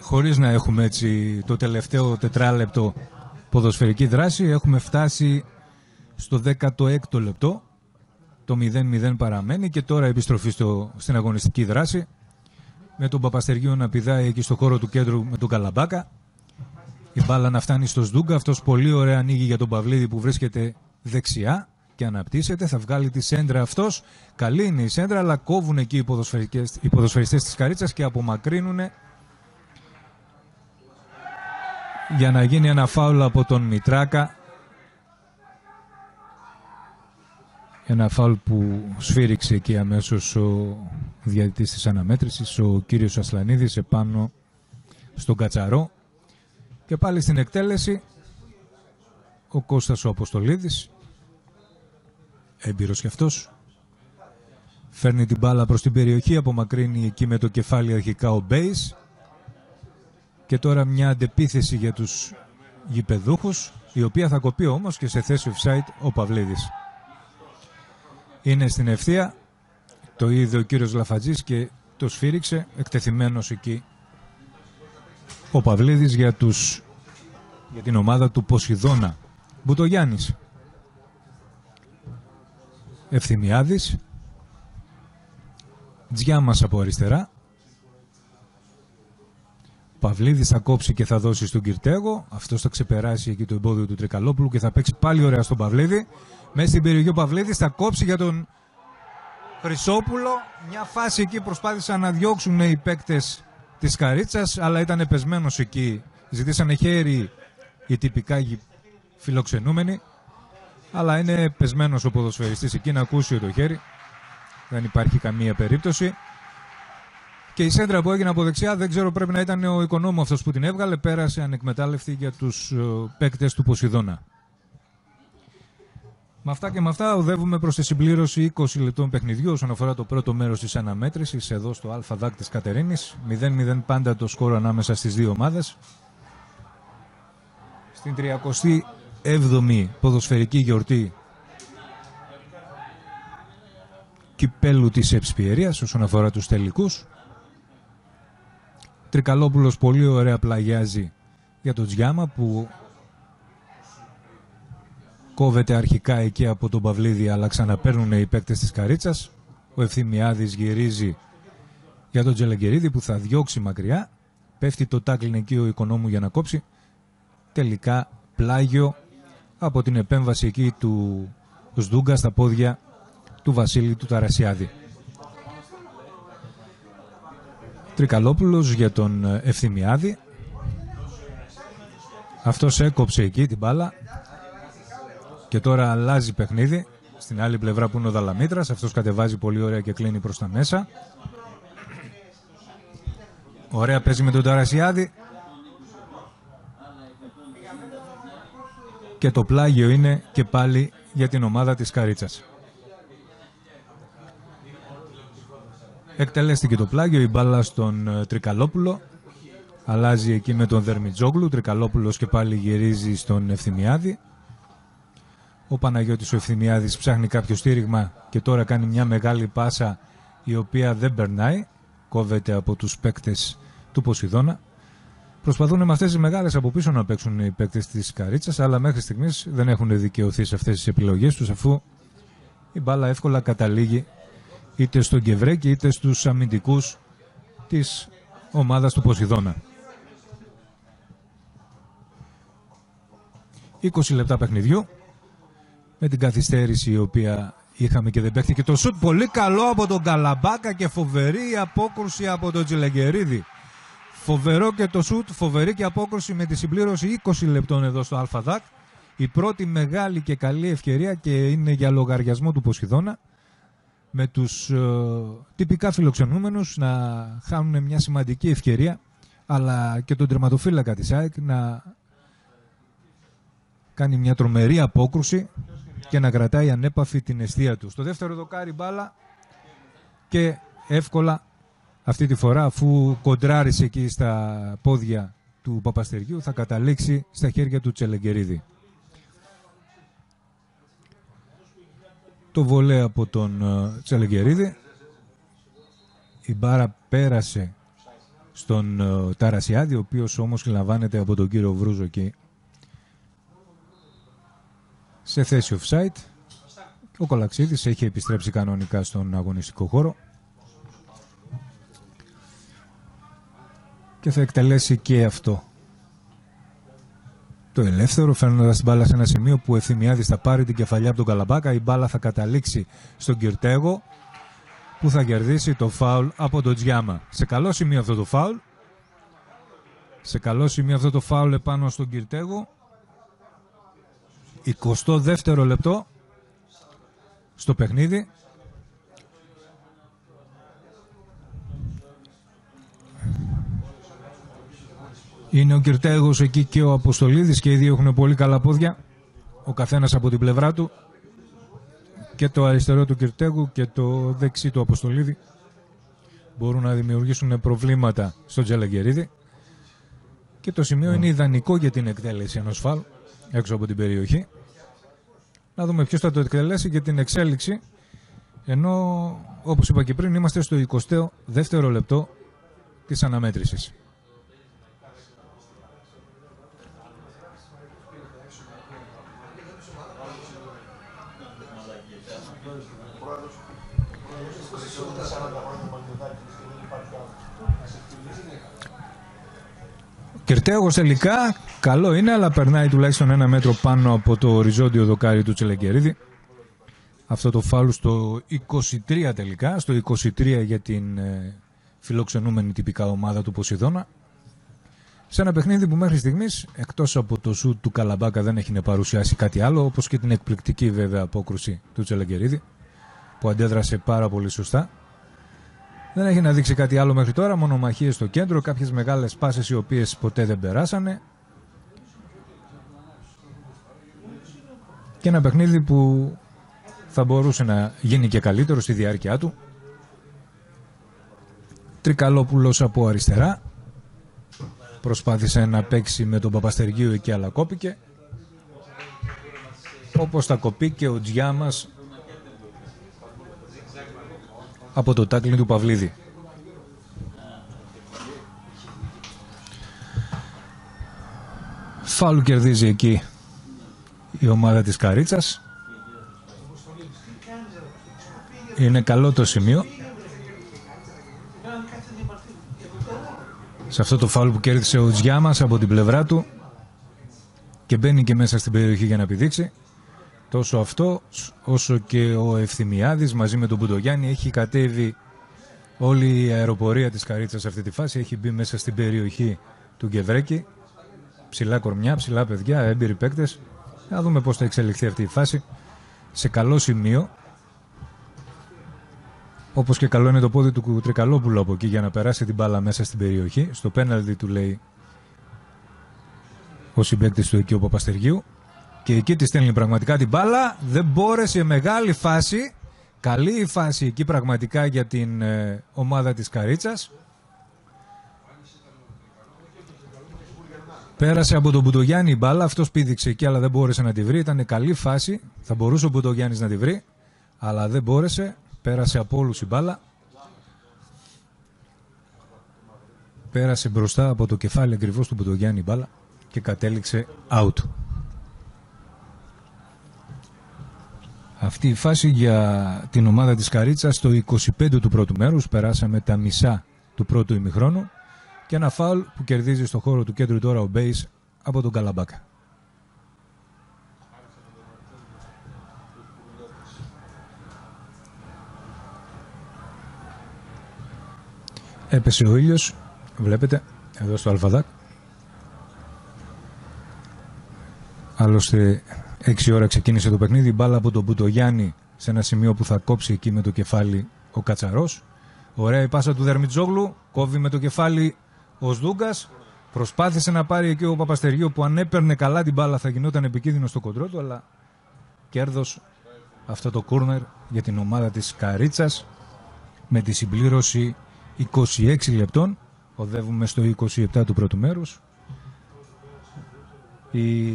χωρίς να έχουμε έτσι το τελευταίο τετράλεπτο ποδοσφαιρική δράση έχουμε φτάσει στο 16ο λεπτό το 0-0 παραμένει και τώρα επιστροφή στο, στην αγωνιστική δράση με τον Παπαστεργίου να πηδάει εκεί στο χώρο του κέντρου με τον Καλαμπάκα η μπάλα να φτάνει στο Σδούγκα αυτός πολύ ωραία ανοίγει για τον Παυλίδη που βρίσκεται δεξιά και αναπτύσσεται. Θα βγάλει τη σέντρα αυτός. Καλή είναι η σέντρα, αλλά κόβουν εκεί οι, οι ποδοσφαιριστές της Καρίτσας και απομακρύνουν για να γίνει ένα φάουλ από τον Μητράκα. Ένα φάουλ που σφύριξε εκεί αμέσως ο διαιτητής της αναμέτρησης, ο κύριος Ασλανίδης, επάνω στον Κατσαρό. Και πάλι στην εκτέλεση ο Κώστας ο Αποστολίδης έμπειρος κι αυτός. Φέρνει την μπάλα προς την περιοχή, απομακρύνει εκεί με το κεφάλι αρχικά ο Μπέις. Και τώρα μια αντεπίθεση για τους γηπεδούχους, η οποία θα κοπεί όμως και σε θέση offside ο Παυλίδης. Είναι στην ευθεία, το είδε ο κύριος Λαφατζής και το σφύριξε, εκτεθειμένος εκεί ο Παυλίδης για, τους, για την ομάδα του Ποσειδώνα. Μπουτογιάννης. Ευθυμιάδης. Τζιάμας από αριστερά. Παυλίδης θα κόψει και θα δώσει στον Κυρτέγο. Αυτός θα ξεπεράσει εκεί το εμπόδιο του Τρικαλόπουλου και θα παίξει πάλι ωραία στον Παυλίδη. Μέσα στην περιοχή ο Παυλίδης θα κόψει για τον Χρυσόπουλο. Μια φάση εκεί προσπάθησαν να διώξουν οι παίκτες της Καρίτσας, αλλά ήταν πεσμένος εκεί. Ζητήσανε χέρι οι τυπικά φιλοξενούμενοι αλλά είναι πεσμένος ο ποδοσφαιριστής εκεί να ακούσει το χέρι. Δεν υπάρχει καμία περίπτωση. Και η σέντρα που έγινε από δεξιά δεν ξέρω πρέπει να ήταν ο οικονόμο αυτός που την έβγαλε. Πέρασε ανεκμετάλλευτη για τους ε, παίκτες του Ποσειδώνα. Με αυτά και με αυτά οδεύουμε προς τη συμπλήρωση 20 λεπτών παιχνιδιού όσον αφορά το πρώτο μέρος της αναμέτρησης εδώ στο ΑΔ της Κατερίνης. 0-0 πάντα το σκόρο ανάμεσα στις δύο ομάδες. Στην 30 έβδομη ποδοσφαιρική γιορτή κυπέλου της Εψπιερίας όσον αφορά τους τελικούς. Τρικαλόπουλος πολύ ωραία πλαγιάζει για τον Τζιάμα που κόβεται αρχικά εκεί από τον Παυλίδη αλλά ξαναπαίρνουν οι παίκτες της Καρίτσας. Ο Ευθυμιάδης γυρίζει για τον Τζελεγκερίδη που θα διώξει μακριά. Πέφτει το τάκλιν εκεί ο οικονόμου για να κόψει. Τελικά πλάγιο από την επέμβαση εκεί του Σδούγκα στα πόδια του Βασίλη του Ταρασιάδη. Τρικαλόπουλος για τον Ευθυμιάδη. Αυτός έκοψε εκεί την μπάλα και τώρα αλλάζει παιχνίδι. στην άλλη πλευρά που είναι ο Δαλαμήτρας. Αυτός κατεβάζει πολύ ωραία και κλείνει προς τα μέσα. Ωραία παίζει με τον Ταρασιάδη. Και το πλάγιο είναι και πάλι για την ομάδα της Καρίτσας. Εκτελέστηκε το πλάγιο, η μπάλα στον ε, Τρικαλόπουλο. Αλλάζει εκεί με τον Δερμιτζόγλου. Τρικαλόπουλος και πάλι γυρίζει στον Ευθυμιάδη. Ο Παναγιώτης ο Ευθυμιάδης ψάχνει κάποιο στήριγμα και τώρα κάνει μια μεγάλη πάσα η οποία δεν περνάει. Κόβεται από τους παίκτες του Ποσειδώνα. Προσπαθούν με αυτές τις μεγάλες από πίσω να παίξουν οι παίκτες της Καρίτσας αλλά μέχρι στιγμής δεν έχουν δικαιωθεί σε αυτές τις επιλογές τους αφού η μπάλα εύκολα καταλήγει είτε στον Κεβρέκη είτε στους αμυντικούς της ομάδας του Ποσειδώνα. 20 λεπτά παιχνιδιού με την καθυστέρηση η οποία είχαμε και δεν παίχτηκε το σουτ πολύ καλό από τον Καλαμπάκα και φοβερή απόκρουση από τον Τζιλεγκερίδη. Φοβερό και το σουτ, φοβερή και απόκρουση με τη συμπλήρωση 20 λεπτών εδώ στο ΑΔΑΚ. Η πρώτη μεγάλη και καλή ευκαιρία και είναι για λογαριασμό του Ποσχηδώνα με τους ε, τυπικά φιλοξενούμενους να χάνουν μια σημαντική ευκαιρία αλλά και τον τερματοφύλακα της ΑΕΚ να κάνει μια τρομερή απόκρουση και να κρατάει ανέπαφη την αιστεία του. Στο δεύτερο δοκάρι μπάλα και εύκολα αυτή τη φορά αφού κοντράρισε εκεί στα πόδια του Παπαστεριού θα καταλήξει στα χέρια του Τσελεγκερίδη. Το βολέ από τον ε, Τσελεγκερίδη. Η μπάρα πέρασε στον ε, Ταρασιάδη, ο οποίος όμως λαμβάνεται από τον κύριο Βρούζο εκεί σε θέση offside. Ο Κολαξίδης έχει επιστρέψει κανονικά στον αγωνιστικό χώρο. Και θα εκτελέσει και αυτό. Το ελεύθερο φέρνοντας την μπάλα σε ένα σημείο που ο Ευθυμιάδης θα πάρει την κεφαλιά από τον Καλαμπάκα. Η μπάλα θα καταλήξει στον Κυρτέγο που θα κερδίσει το φάουλ από τον Τζιάμα. Σε καλό σημείο αυτό το φάουλ. Σε καλό σημείο αυτό το φάουλ επάνω στον Κυρτέγο 22ο λεπτό στο παιχνίδι. Είναι ο Κυρτέγος εκεί και ο Αποστολίδης και οι δύο έχουν πολύ καλά πόδια. Ο καθένας από την πλευρά του. Και το αριστερό του Κυρτέγου και το δεξί του Αποστολίδη μπορούν να δημιουργήσουν προβλήματα στο Τζελαγκερίδη. Και το σημείο είναι ιδανικό για την εκτέλεση ενός φάλ έξω από την περιοχή. Να δούμε ποιος θα το εκτελέσει για την εξέλιξη. Ενώ, όπως είπα και πριν, είμαστε στο 22ο λεπτό της αναμέτρησης. Κερτέγο τελικά καλό είναι, αλλά περνάει τουλάχιστον ένα μέτρο πάνω από το οριζόντιο δοκάρι του Τσελεγκερίδη. Αυτό το φάουλ στο 23 τελικά, στο 23 για την ε, φιλοξενούμενη τυπικά ομάδα του Ποσειδώνα. Σε ένα παιχνίδι που μέχρι στιγμής, εκτός από το σουτ του Καλαμπάκα, δεν έχει να παρουσιάσει κάτι άλλο, όπως και την εκπληκτική βέβαια απόκρουση του Τσελεγκερίδη, που αντέδρασε πάρα πολύ σωστά. Δεν έχει να δείξει κάτι άλλο μέχρι τώρα, μονομαχίες στο κέντρο, κάποιες μεγάλες πάσες οι οποίες ποτέ δεν περάσανε. Και ένα παιχνίδι που θα μπορούσε να γίνει και καλύτερο στη διάρκεια του. Τρικαλόπουλος από αριστερά. Προσπάθησε να παίξει με τον Παπαστεργίου εκεί αλλά κόπηκε. Όπως θα κοπεί και ο Τζιάμας από το τάκλινγκ του Παυλίδη. Φάλου κερδίζει εκεί η ομάδα της Καρίτσας. Είναι καλό το σημείο. Σε αυτό το φάουλ που κέρδισε ο Τζιάμας από την πλευρά του και μπαίνει και μέσα στην περιοχή για να επιδείξει. Τόσο αυτό όσο και ο Ευθυμιάδης μαζί με τον Μπουντογιάννη έχει κατέβει όλη η αεροπορία της Καρίτσας σε αυτή τη φάση. Έχει μπει μέσα στην περιοχή του Γκεβρέκη. Ψηλά κορμιά, ψηλά παιδιά, έμπειροι παίκτες. Να δούμε πώς θα εξελιχθεί αυτή η φάση. σε καλό σημείο. Όπως και καλό είναι το πόδι του Τρικαλόπουλου από εκεί για να περάσει την μπάλα μέσα στην περιοχή. Στο πέναλτι του λέει ο συμπέκτης του εκεί ο Παπαστεργίου. Και εκεί τη στέλνει πραγματικά την μπάλα. Δεν μπόρεσε μεγάλη φάση. Καλή η φάση εκεί πραγματικά για την ε, ομάδα της Καρίτσας. Πέρασε από τον Μπουτογιάννη η μπάλα, αυτός πήδηξε εκεί αλλά δεν μπόρεσε να τη βρει. Ήταν καλή φάση, θα μπορούσε ο Μπουτογιάννης να τη βρει, αλλά δεν μπόρεσε. Πέρασε από όλους η μπάλα. Πέρασε μπροστά από το κεφάλι ακριβώς του Μπουτογιάννη η μπάλα και κατέληξε out. Αυτή η φάση για την ομάδα της Καρίτσας στο 25 του πρώτου μέρους περάσαμε τα μισά του πρώτου ημιχρόνου και ένα φάουλ που κερδίζει στο χώρο του κέντρου τώρα ο Μπέις από τον Καλαμπάκα. Έπεσε ο ήλιος, βλέπετε, εδώ στο Αλφαδάκ. Άλλωστε 6 ώρα ξεκίνησε το παιχνίδι, μπάλα από τον Μπουτογιάννη σε ένα σημείο που θα κόψει εκεί με το κεφάλι ο Κατσαρός. Ωραία η πάσα του Δερμιτζόγλου, κόβει με το κεφάλι ο Σδούγκας. Προσπάθησε να πάρει εκεί ο Παπαστεριού που αν έπαιρνε καλά την μπάλα θα γινόταν επικίνδυνο στο κοντρό του, αλλά κέρδος αυτό το κούρνερ για την ομάδα της Καρίτσας με τη συμπλήρωση 26 λεπτών. Οδεύουμε στο 27 του πρώτου μέρους. Η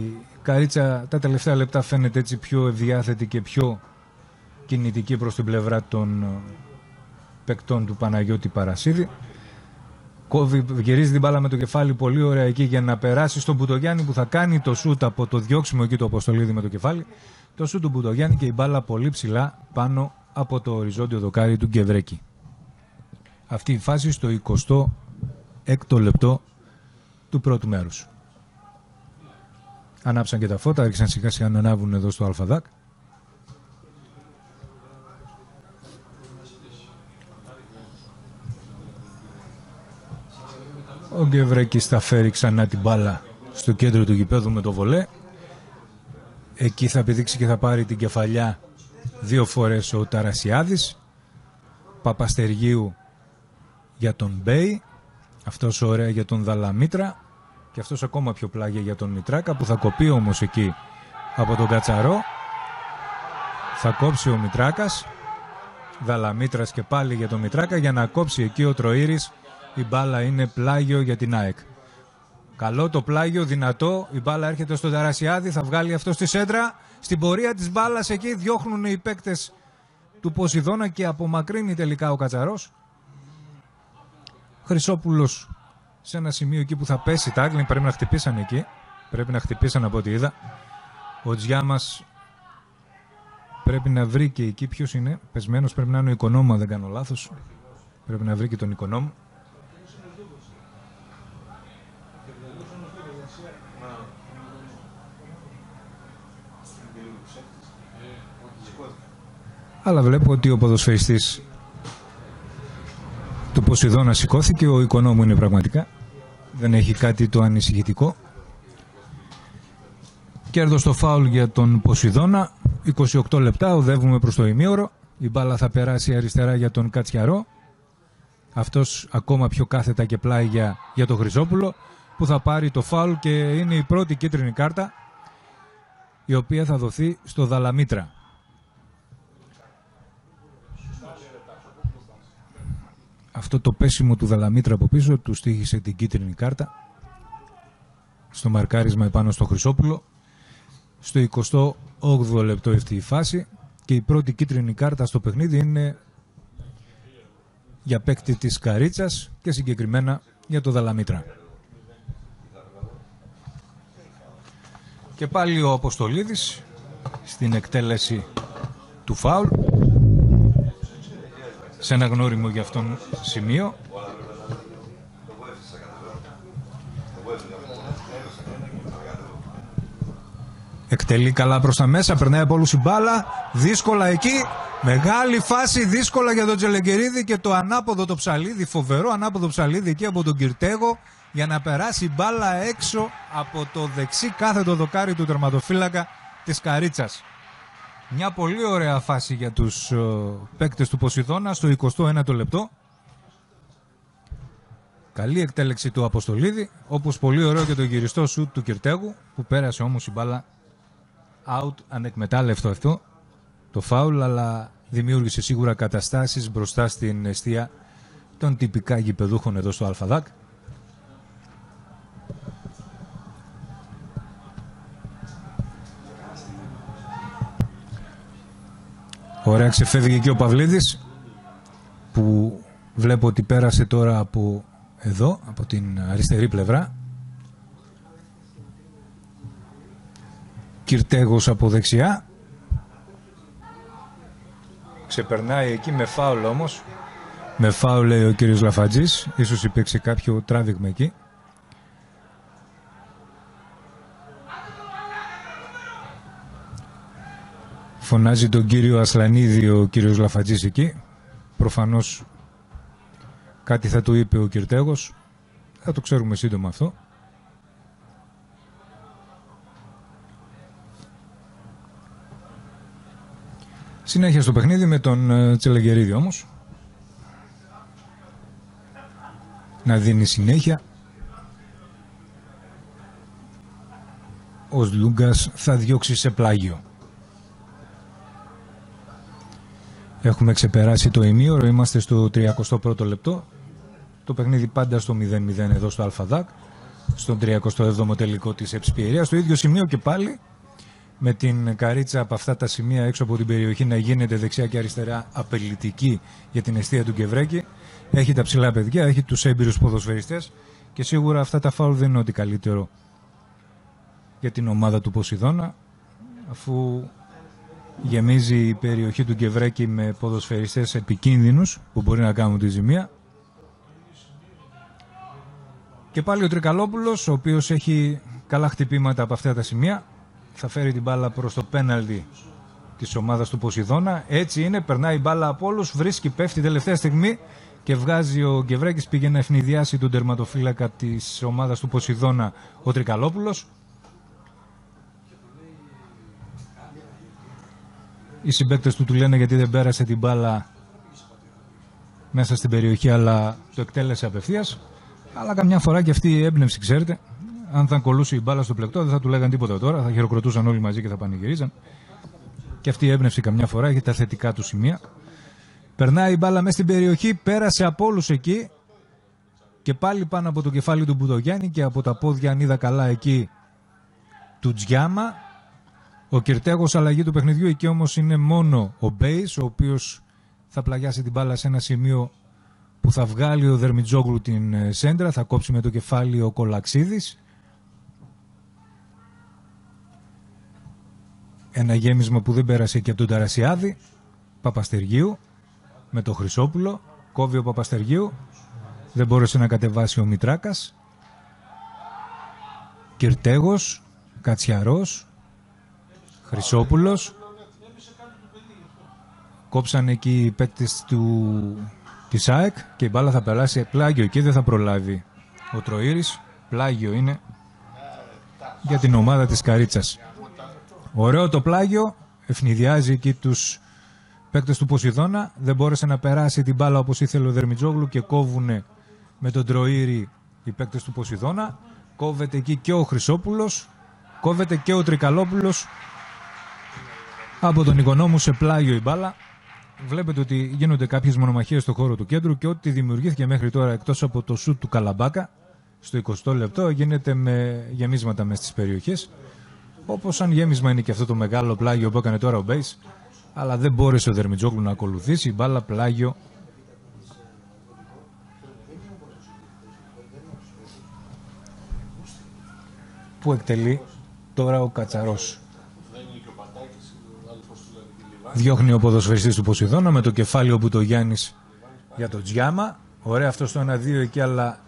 Καρίτσα τα τελευταία λεπτά φαίνεται έτσι πιο ευδιάθετη και πιο κινητική προς την πλευρά των ε, παικτών του Παναγιώτη Παρασίδη. Κόβει, γυρίζει την μπάλα με το κεφάλι πολύ ωραία εκεί για να περάσει στον Μπουτογιάννη που θα κάνει το σούτ από το διώξιμο εκεί το Αποστολίδη με το κεφάλι. Το σούτ του Μπουτογιάννη και η μπάλα πολύ ψηλά πάνω από το οριζόντιο δοκάρι του Γκεβρέκη. Αυτή η φάση στο 26ο λεπτό του πρώτου μέρους. Ανάψαν και τα φώτα, άρχισαν σιγά σιγά να ανάβουν εδώ στο Αλφαδάκ. Ο Γκεβρέκης θα φέρει ξανά την μπάλα στο κέντρο του γηπέδου με το βολέ. Εκεί θα επιδείξει και θα πάρει την κεφαλιά δύο φορές ο Ταρασιάδης. Παπαστεργίου για τον Μπέι. Αυτός ωραία για τον Δαλαμήτρα. Και αυτός ακόμα πιο πλάγια για τον Μητράκα που θα κοπεί όμως εκεί από τον Κατσαρό. Θα κόψει ο Μητράκας. Δαλαμήτρας και πάλι για τον Μητράκα για να κόψει εκεί ο Τροήρης η μπάλα είναι πλάγιο για την ΑΕΚ. Καλό το πλάγιο, δυνατό. Η μπάλα έρχεται στο Ταρασιάδη, θα βγάλει αυτός στη σέντρα. Στην πορεία της μπάλας εκεί διώχνουν οι παίκτες του Ποσειδώνα και απομακρύνει τελικά ο Κατσαρός. Χρυσόπουλος σε ένα σημείο εκεί που θα πέσει τάγκλιν, πρέπει να χτυπήσαν εκεί. Πρέπει να χτυπήσαν από ό,τι είδα. Ο Τζιάμας πρέπει να βρει και εκεί ποιος είναι. Πεσμένος πρέπει να είναι ο Οικονόμου, δεν κάνω λάθος. Πρέπει να βρει και τον Οικονόμου. Αλλά βλέπω ότι ο ποδοσφαιριστής του Ποσειδώνα σηκώθηκε, ο οικονόμου είναι πραγματικά. Δεν έχει κάτι το ανησυχητικό. Κέρδος στο φάουλ για τον Ποσειδώνα. 28 λεπτά, οδεύουμε προς το ημίωρο. Η μπάλα θα περάσει αριστερά για τον Κατσιαρό. Αυτός ακόμα πιο κάθετα και πλάγια για τον Χρυσόπουλο που θα πάρει το φάουλ και είναι η πρώτη κίτρινη κάρτα η οποία θα δοθεί στο Δαλαμίτρα. Αυτό το πέσιμο του Δαλαμήτρα από πίσω του στήχησε την κίτρινη κάρτα στο μαρκάρισμα επάνω στο Χρυσόπουλο στο 28ο λεπτό αυτή η φάση και η πρώτη κίτρινη κάρτα στο παιχνίδι είναι για παίκτη της Καρίτσας και συγκεκριμένα για το Δαλαμήτρα. Και πάλι ο Αποστολίδης στην εκτέλεση του φάουλ σε ένα γνώριμο για αυτόν σημείο. Εκτελεί καλά προς τα μέσα, περνάει από όλους η μπάλα, δύσκολα εκεί, μεγάλη φάση, δύσκολα για τον Τζελεγκερίδη και το ανάποδο το ψαλίδι, φοβερό ανάποδο ψαλίδι εκεί από τον Κυρτέγο για να περάσει η μπάλα έξω από το δεξί κάθετο δοκάρι του τερματοφύλακα της Καρίτσας. Μια πολύ ωραία φάση για τους ε, παίκτες του Ποσειδώνα στο 21ο λεπτό. Καλή εκτέλεξη του Αποστολίδη, όπως πολύ ωραίο και το γυριστό σου του Κυρτέγου, που πέρασε όμως η μπάλα out, ανεκμετάλλευτο αυτό το φάουλ, αλλά δημιούργησε σίγουρα καταστάσεις μπροστά στην αιστεία των τυπικά γηπεδούχων εδώ στο Αλφαδάκ. Ωραία ξεφεύγει και ο Παυλίδης που βλέπω ότι πέρασε τώρα από εδώ, από την αριστερή πλευρά. Κυρτέγος από δεξιά. Ξεπερνάει εκεί με φάουλ όμως. Με φάουλ λέει ο κύριος Λαφατζής. Ίσως υπήρξε κάποιο τράβηγμα εκεί. Φωνάζει τον κύριο Ασλανίδη ο κύριος Λαφατζής εκεί. Προφανώς κάτι θα του είπε ο Κυρτέγος. Θα το ξέρουμε σύντομα αυτό. Συνέχεια στο παιχνίδι με τον ε, Τσελεγερίδη όμως. Να δίνει συνέχεια. Ο Λούγκας θα διώξει σε πλάγιο. Έχουμε ξεπεράσει το ημίωρο, είμαστε στο 31ο λεπτό. Το παιχνίδι πάντα στο 0-0 εδώ στο Αλφαδάκ. Στον 37ο τελικό της Εψπιερίας. Στο ίδιο σημείο και πάλι με την καρίτσα από αυτά τα σημεία έξω από την περιοχή να γίνεται δεξιά και αριστερά απελητική για την αιστεία του Κεβρέκη. Έχει τα ψηλά παιδιά, έχει τους έμπειρους ποδοσφαιριστές και σίγουρα αυτά τα φάουλ δεν είναι ό,τι καλύτερο για την ομάδα του Ποσειδώνα αφού γεμίζει η περιοχή του Κεβρέκη με ποδοσφαιριστές επικίνδυνους που μπορεί να κάνουν τη ζημία. Και πάλι ο Τρικαλόπουλος, ο οποίος έχει καλά χτυπήματα από αυτά τα σημεία, θα φέρει την μπάλα προς το πέναλτι της ομάδας του Ποσειδώνα. Έτσι είναι, περνάει η μπάλα από όλους, βρίσκει, πέφτει τελευταία στιγμή και βγάζει ο Γκεβρέκης, πήγε να ευνηδιάσει τον τερματοφύλακα της ομάδας του Ποσειδώνα ο Τρικαλόπουλος. Οι συμπαίκτες του του λένε γιατί δεν πέρασε την μπάλα μέσα στην περιοχή αλλά το εκτέλεσε απευθείας. Αλλά καμιά φορά και αυτή η έμπνευση, ξέρετε, αν θα κολούσε η μπάλα στο πλεκτό, δεν θα του λέγαν τίποτα τώρα. Θα χειροκροτούσαν όλοι μαζί και θα πανηγυρίζαν. Και αυτή η έμπνευση καμιά φορά έχει τα θετικά του σημεία. Περνάει η μπάλα μέσα στην περιοχή, πέρασε από όλους εκεί και πάλι πάνω από το κεφάλι του Μπουδογιάννη και από τα πόδια, αν είδα καλά εκεί, του Τζιάμα. Ο Κυρτέγος αλλαγή του παιχνιδιού εκεί όμως είναι μόνο ο Μπέις, ο οποίος θα πλαγιάσει την μπάλα σε ένα σημείο που θα βγάλει ο Δερμιτζόγλου την ε, σέντρα, θα κόψει με το κεφάλι ο Κολαξίδης. Ένα γέμισμα που δεν πέρασε και από τον Ταρασιάδη, Παπαστεργίου, με το Χρυσόπουλο, κόβει ο Παπαστεργίου, δεν μπόρεσε να κατεβάσει ο Μητράκας. Κυρτέγος, Κατσιαρός, Χρυσόπουλος. Κόψαν εκεί οι παίκτες του, της ΑΕΚ και η μπάλα θα περάσει πλάγιο εκεί δεν θα προλάβει ο Τροήρης. Πλάγιο είναι για την ομάδα της Καρίτσας. Ωραίο το πλάγιο, ευνηδιάζει εκεί τους παίκτες του Ποσειδώνα. Δεν μπόρεσε να περάσει την μπάλα όπως ήθελε ο Δερμιτζόγλου και κόβουνε με τον Τροήρη οι παίκτες του Ποσειδώνα. Κόβεται εκεί και ο Χρυσόπουλος, κόβεται και ο Τρικαλόπουλος από τον οικονόμου σε πλάγιο η μπάλα. Βλέπετε ότι γίνονται κάποιες μονομαχίες στο χώρο του κέντρου και ό,τι δημιουργήθηκε μέχρι τώρα εκτός από το σουτ του Καλαμπάκα στο 20 λεπτό γίνεται με γεμίσματα μέσα στις περιοχές. Όπως σαν γέμισμα είναι και αυτό το μεγάλο πλάγιο που έκανε τώρα ο Μπέις. Αλλά δεν μπόρεσε ο Δερμιτζόγλου να ακολουθήσει. Η μπάλα πλάγιο που εκτελεί τώρα ο Κατσαρός. Διώχνει ο ποδοσφαιριστής του Ποσειδώνα με το κεφάλι που το Γιάννης για το Τζιάμα. Ωραία αυτός στο 1-2 εκεί αλλά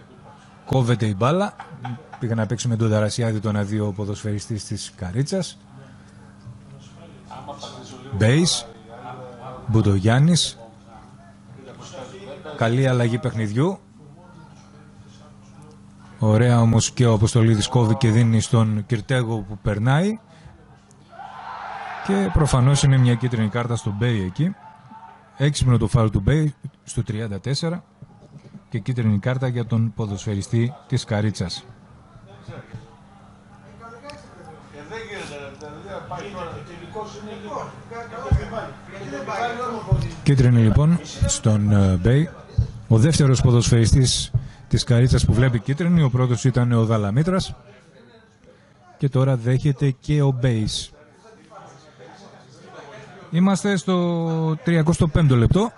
κόβεται η μπάλα. Πήγα να παίξει με τον Ταρασιάδη το 1-2 ο ποδοσφαιριστής της Καρίτσας. Μπέις. Μπουτογιάννης. Καλή αλλαγή παιχνιδιού. Ωραία όμως και ο Αποστολίδης κόβει και δίνει στον Κυρτέγο που περνάει. Και προφανώς είναι μια κίτρινη κάρτα στο Μπέι εκεί. Έξυπνο το φάουλ του Μπέι στο 34 και κίτρινη κάρτα για τον ποδοσφαιριστή της Καρίτσας. Κίτρινη λοιπόν στον Μπέι. Ο δεύτερος ποδοσφαιριστής της Καρίτσας που βλέπει κίτρινη, ο πρώτος ήταν ο Δαλαμήτρας και τώρα δέχεται και ο Μπέις. Είμαστε στο 35ο λεπτό.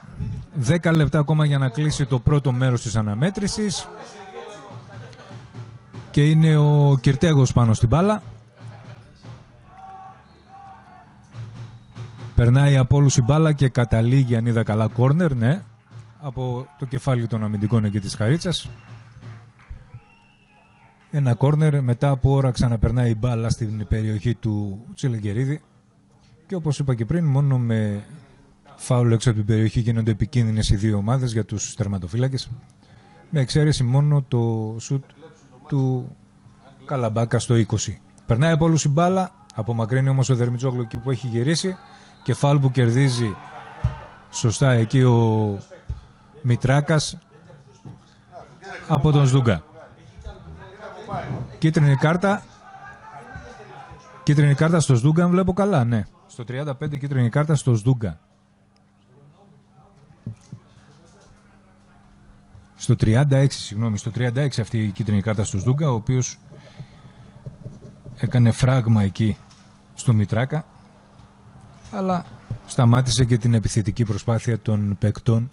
10 λεπτά ακόμα για να κλείσει το πρώτο μέρος της αναμέτρησης. Και είναι ο Κυρτέγος πάνω στην μπάλα. Περνάει από όλους η μπάλα και καταλήγει αν είδα καλά κόρνερ, ναι. Από το κεφάλι των αμυντικών εκεί της Χαρίτσας. Ένα κόρνερ μετά από ώρα ξαναπερνάει η μπάλα στην περιοχή του Τσιλεγκερίδη. Και όπως είπα και πριν, μόνο με φάουλ έξω από την περιοχή γίνονται επικίνδυνες οι δύο ομάδες για τους τερματοφύλακες. Με εξαίρεση μόνο το σουτ του Καλαμπάκα στο 20. Περνάει από όλους η μπάλα, απομακρύνει όμως ο Δερμιτζόγλου εκεί που έχει γυρίσει και φάουλ που κερδίζει σωστά εκεί ο Μητράκας από τον Σδούγκα. Κίτρινη κάρτα. Κίτρινη κάρτα στο Σδούγκα, βλέπω καλά, ναι. Στο 35 κίτρινη κάρτα στο Σδούγκα. Στο 36, συγγνώμη, στο 36 αυτή η κίτρινη κάρτα στο Σδούγκα, ο οποίος έκανε φράγμα εκεί στο Μητράκα, αλλά σταμάτησε και την επιθετική προσπάθεια των παικτών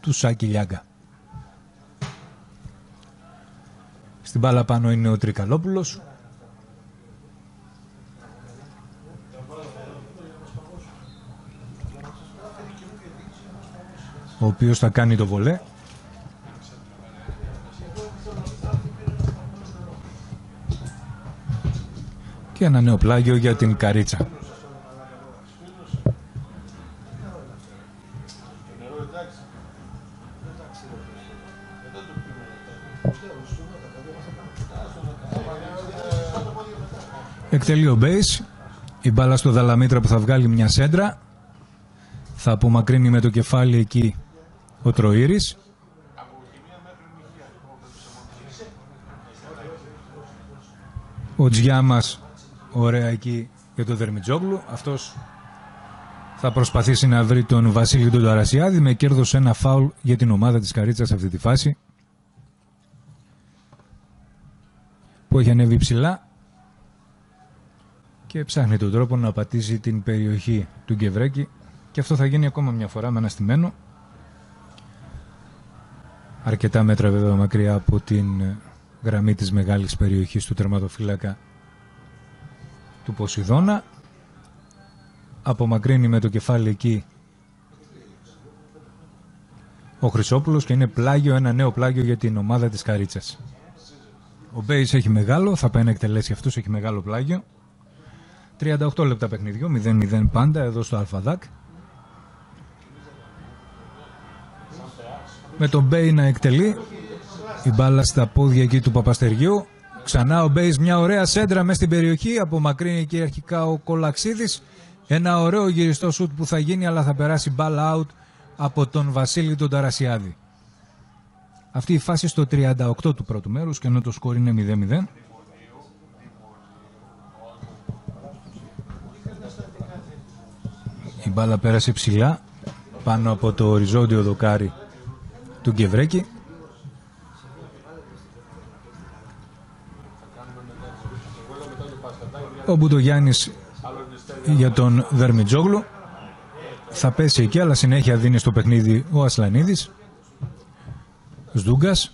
του Σάκη Λιάγκα. Στην μπάλα πάνω είναι ο Τρικαλόπουλος. Ο οποίος θα κάνει το βολέ. Και ένα νέο πλάγιο για την Καρίτσα. Εκτελεί ο Μπέις. Η μπάλα στο Δαλαμήτρα που θα βγάλει μια σέντρα. Θα απομακρύνει με το κεφάλι εκεί ο Τροήρης. Ο Τζιάμας ωραία εκεί για το Δερμιτζόγλου. Αυτός θα προσπαθήσει να βρει τον Βασίλη τον Ταρασιάδη με κέρδος ένα φάουλ για την ομάδα της Καρίτσας σε αυτή τη φάση. Που έχει ανέβει ψηλά και ψάχνει τον τρόπο να πατήσει την περιοχή του Γκεβρέκη και αυτό θα γίνει ακόμα μια φορά με ένα στημένο αρκετά μέτρα βέβαια μακριά από την γραμμή της μεγάλης περιοχής του τερματοφύλακα του Ποσειδώνα απομακρύνει με το κεφάλι εκεί ο Χρυσόπουλος και είναι πλάγιο, ένα νέο πλάγιο για την ομάδα της Καρίτσας. Ο Μπέις έχει μεγάλο, θα πάει να εκτελέσει αυτός, έχει μεγάλο πλάγιο. 38 λεπτά παιχνιδιού, 0-0 πάντα εδώ στο Αλφαδάκ. Με τον Μπέι να εκτελεί. Η μπάλα στα πόδια εκεί του Παπαστεργίου. Ξανά ο Μπέις μια ωραία σέντρα μέσα στην περιοχή. Απομακρύνει και αρχικά ο Κολαξίδης. Ένα ωραίο γυριστό σουτ που θα γίνει αλλά θα περάσει μπάλα out από τον Βασίλη τον Ταρασιάδη. Αυτή η φάση στο 38 του πρώτου μέρους και ενώ το σκορ είναι 0-0. Η μπάλα πέρασε ψηλά πάνω από το οριζόντιο δοκάρι του Γκεβρέκη. Ο Μπουτογιάννης για τον Δερμιτζόγλου. Θα πέσει εκεί αλλά συνέχεια δίνει στο παιχνίδι ο Ασλανίδης. Σδούγκας.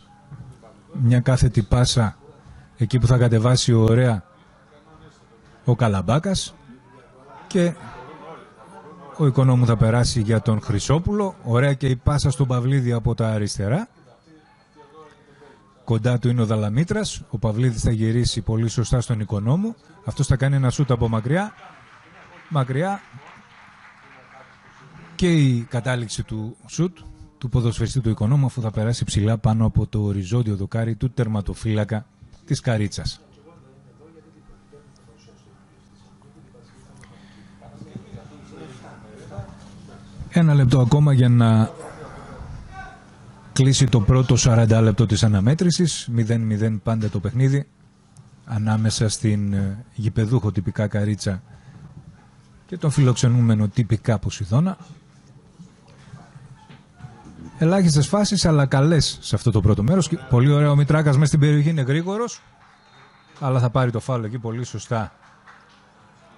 Μια κάθετη πάσα εκεί που θα κατεβάσει ωραία ο Καλαμπάκας. Και ο οικονόμου θα περάσει για τον Χρυσόπουλο. Ωραία και η πάσα στον Παυλίδη από τα αριστερά. Κοντά του είναι ο Δαλαμήτρας. Ο Παυλίδης θα γυρίσει πολύ σωστά στον οικονόμου. Αυτός θα κάνει ένα σούτ από μακριά. Μακριά. Και η κατάληξη του σούτ του ποδοσφαιριστή του οικονόμου αφού θα περάσει ψηλά πάνω από το οριζόντιο δοκάρι του τερματοφύλακα της Καρίτσας. Ένα λεπτό ακόμα για να κλείσει το πρώτο 40 λεπτό της αναμέτρησης. 0-0 πάντα το παιχνίδι ανάμεσα στην ε, γηπεδούχο τυπικά Καρίτσα και τον φιλοξενούμενο τυπικά Ποσειδώνα. Ελάχιστες φάσεις, αλλά καλές σε αυτό το πρώτο μέρος. Πολύ ωραίο ο Μητράκας μέσα στην περιοχή είναι γρήγορος. Αλλά θα πάρει το φάλο εκεί πολύ σωστά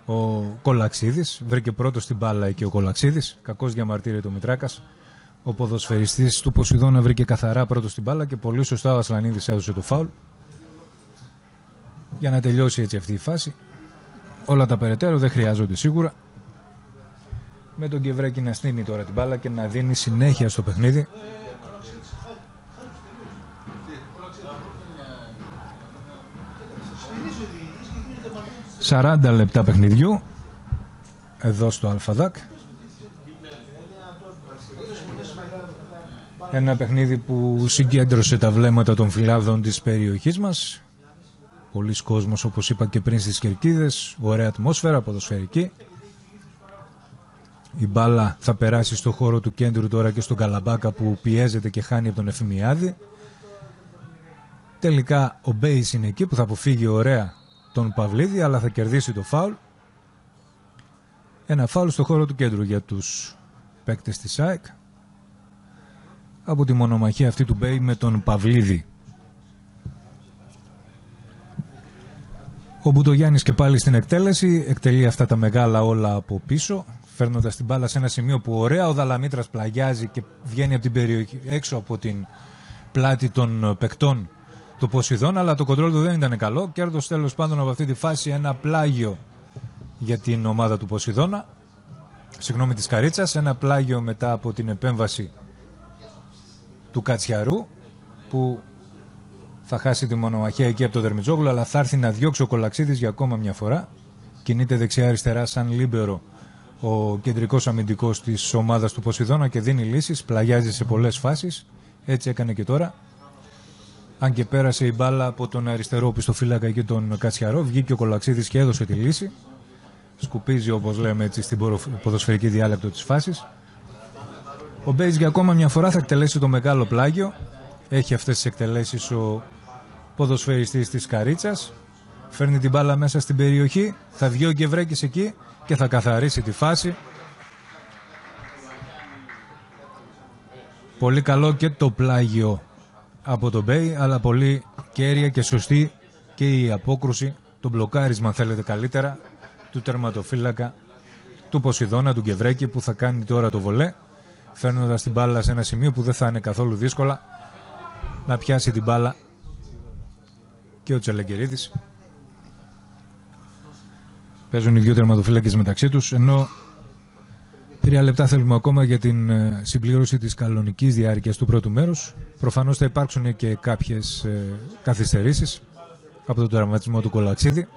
ο Κολαξίδης. Βρήκε πρώτος στην μπάλα εκεί ο Κολαξίδης. Κακός διαμαρτύρεται το Μητράκας. Ο ποδοσφαιριστής του Ποσειδώνα βρήκε καθαρά πρώτος στην μπάλα και πολύ σωστά ο Ασλανίδης έδωσε το φάουλ. Για να τελειώσει έτσι αυτή η φάση. Όλα τα περαιτέρω δεν χρειάζονται σίγουρα. Με τον Κεβρέκη να στείνει τώρα την μπάλα και να δίνει συνέχεια στο παιχνίδι. «40 λεπτά παιχνιδιού εδώ στο Αλφαδάκ. Ένα παιχνίδι που συγκέντρωσε τα βλέμματα των φυλάδων της περιοχής μας. Πολλοί κόσμος όπως είπα και πριν στις Κερκίδες, ωραία ατμόσφαιρα, ποδοσφαιρική. Η μπάλα θα περάσει στο χώρο του κέντρου τώρα και στον Καλαμπάκα που πιέζεται και χάνει από τον Εφημιάδη. Τελικά ο Μπέις είναι εκεί που θα αποφύγει ωραία τον Παυλίδη αλλά θα κερδίσει το φάουλ. Ένα φάουλ στο χώρο του κέντρου για τους παίκτες της ΑΕΚ από τη μονομαχία αυτή του Μπέι με τον Παυλίδη. Ο Μπουτογιάννης και πάλι στην εκτέλεση εκτελεί αυτά τα μεγάλα όλα από πίσω φέρνοντας την μπάλα σε ένα σημείο που ωραία ο Δαλαμήτρας πλαγιάζει και βγαίνει από την περιοχή έξω από την πλάτη των παικτών του Ποσειδών αλλά το κοντρόλ του δεν ήταν καλό. Κέρδος τέλος πάντων από αυτή τη φάση ένα πλάγιο για την ομάδα του Ποσειδώνα. Συγγνώμη της Καρίτσας ένα πλάγιο μετά από την επέμβαση του Κατσιαρού που θα χάσει τη μονομαχία εκεί από το Δερμιτζόγλου αλλά θα έρθει να διώξει ο Κολαξίδης για ακόμα μια φορά. Κινείται δεξιά-αριστερά σαν λίμπερο ο κεντρικός αμυντικός της ομάδας του Ποσειδώνα και δίνει λύσεις, πλαγιάζει σε πολλές φάσεις, έτσι έκανε και τώρα. Αν και πέρασε η μπάλα από τον αριστερό πιστοφύλακα και τον Κατσιαρό, βγήκε ο Κολαξίδης και έδωσε τη λύση. Σκουπίζει όπως λέμε έτσι στην ποδοσφαιρική διάλεπτο της φάσης. Ο Μπέις για ακόμα μια φορά θα εκτελέσει το μεγάλο πλάγιο. Έχει αυτές τις εκτελέσεις ο ποδοσφαιριστής της Καρίτσας. Φέρνει την μπάλα μέσα στην περιοχή. Θα βγει ο Γκεβρέκης εκεί και θα καθαρίσει τη φάση. Πολύ καλό και το πλάγιο από τον Μπέι, αλλά πολύ καίρια και σωστή και η απόκρουση, το μπλοκάρισμα θέλετε καλύτερα, του τερματοφύλακα, του Ποσειδώνα, του Γκεβρέκη που θα κάνει τώρα το βολέ, φέρνοντας την μπάλα σε ένα σημείο που δεν θα είναι καθόλου δύσκολα να πιάσει την μπάλα και ο Τσελεγκερίδης. Παίζουν οι δύο τερματοφύλακες μεταξύ τους, ενώ τρία λεπτά θέλουμε ακόμα για την ε, συμπλήρωση της κανονικής διάρκειας του πρώτου μέρους. Προφανώς θα υπάρξουν και κάποιες καθυστερήσεις από τον τραυματισμό του Κολατσίδη.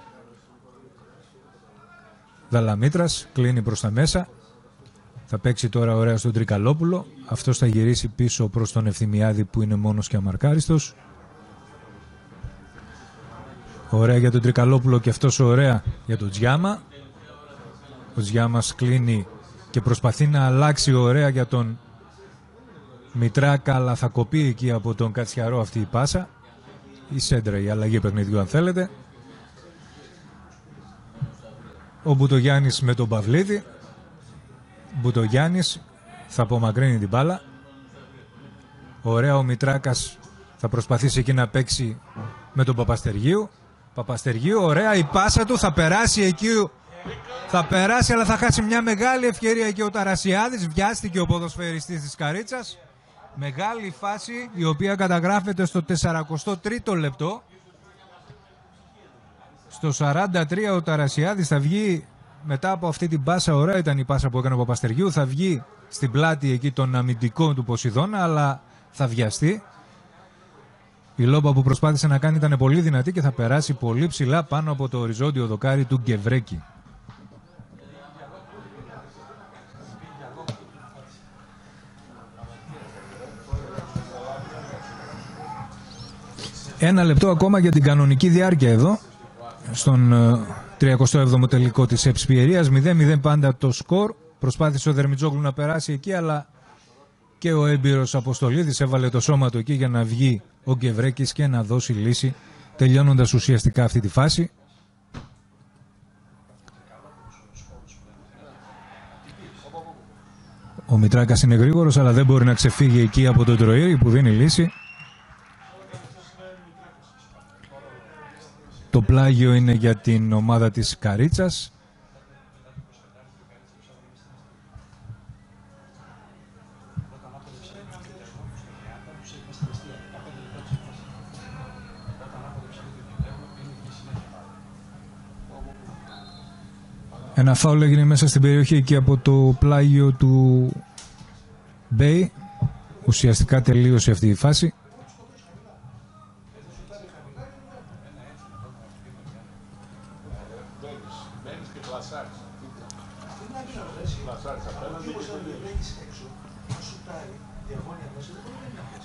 Δαλαμήτρας κλείνει προς τα μέσα. Θα παίξει τώρα ωραία στον Τρικαλόπουλο. Αυτός θα γυρίσει πίσω προς τον Ευθυμιάδη που είναι μόνος και αμαρκάριστος. Ωραία για τον Τρικαλόπουλο και αυτός ωραία για τον Τζιάμα. Ο Τζιάμας κλείνει και προσπαθεί να αλλάξει ωραία για τον Μητράκα αλλά θα κοπεί εκεί από τον Κατσιαρό αυτή η πάσα. Η σέντρα η αλλαγή παιχνιδιού αν θέλετε. Ο Μπουτογιάννης με τον Παυλίδη. Μπουτογιάννης θα απομακρύνει την μπάλα. Ωραία ο Μητράκας θα προσπαθήσει εκεί να παίξει με τον Παπαστεργίου. Παπαστεργίου, ωραία η πάσα του, θα περάσει εκεί, θα περάσει αλλά θα χάσει μια μεγάλη ευκαιρία εκεί ο Ταρασιάδης, βιάστηκε ο ποδοσφαιριστής της Καρίτσας. Μεγάλη φάση η οποία καταγράφεται στο 43ο λεπτό. Στο 43 ο Ταρασιάδης θα βγει μετά από αυτή την πάσα, ωραία ήταν η πάσα που έκανε ο Παπαστεργίου, θα βγει στην πλάτη εκεί των αμυντικών του Ποσειδώνα αλλά θα βιαστεί. Η λόμπα που προσπάθησε να κάνει ήταν πολύ δυνατή και θα περάσει πολύ ψηλά πάνω από το οριζόντιο δοκάρι του Γκεβρέκη. Ένα λεπτό ακόμα για την κανονική διάρκεια εδώ στον 37ο ε, τελικό της Εψπιερίας 0-0 πάντα το σκορ Προσπάθησε ο Δερμιτζόγλου να περάσει εκεί, αλλά και ο έμπειρος Αποστολίδης έβαλε το σώμα του εκεί για να βγει ο Γκεβρέκης και να δώσει λύση, τελειώνοντας ουσιαστικά αυτή τη φάση. Ο Μητράκας είναι γρήγορος, αλλά δεν μπορεί να ξεφύγει εκεί από τον Τροήρη που δίνει λύση. Το πλάγιο είναι για την ομάδα της Καρίτσας. Ένα φάουλ έγινε μέσα στην περιοχή εκεί από το πλάγιο του Μπέι. Ουσιαστικά τελείωσε αυτή η φάση.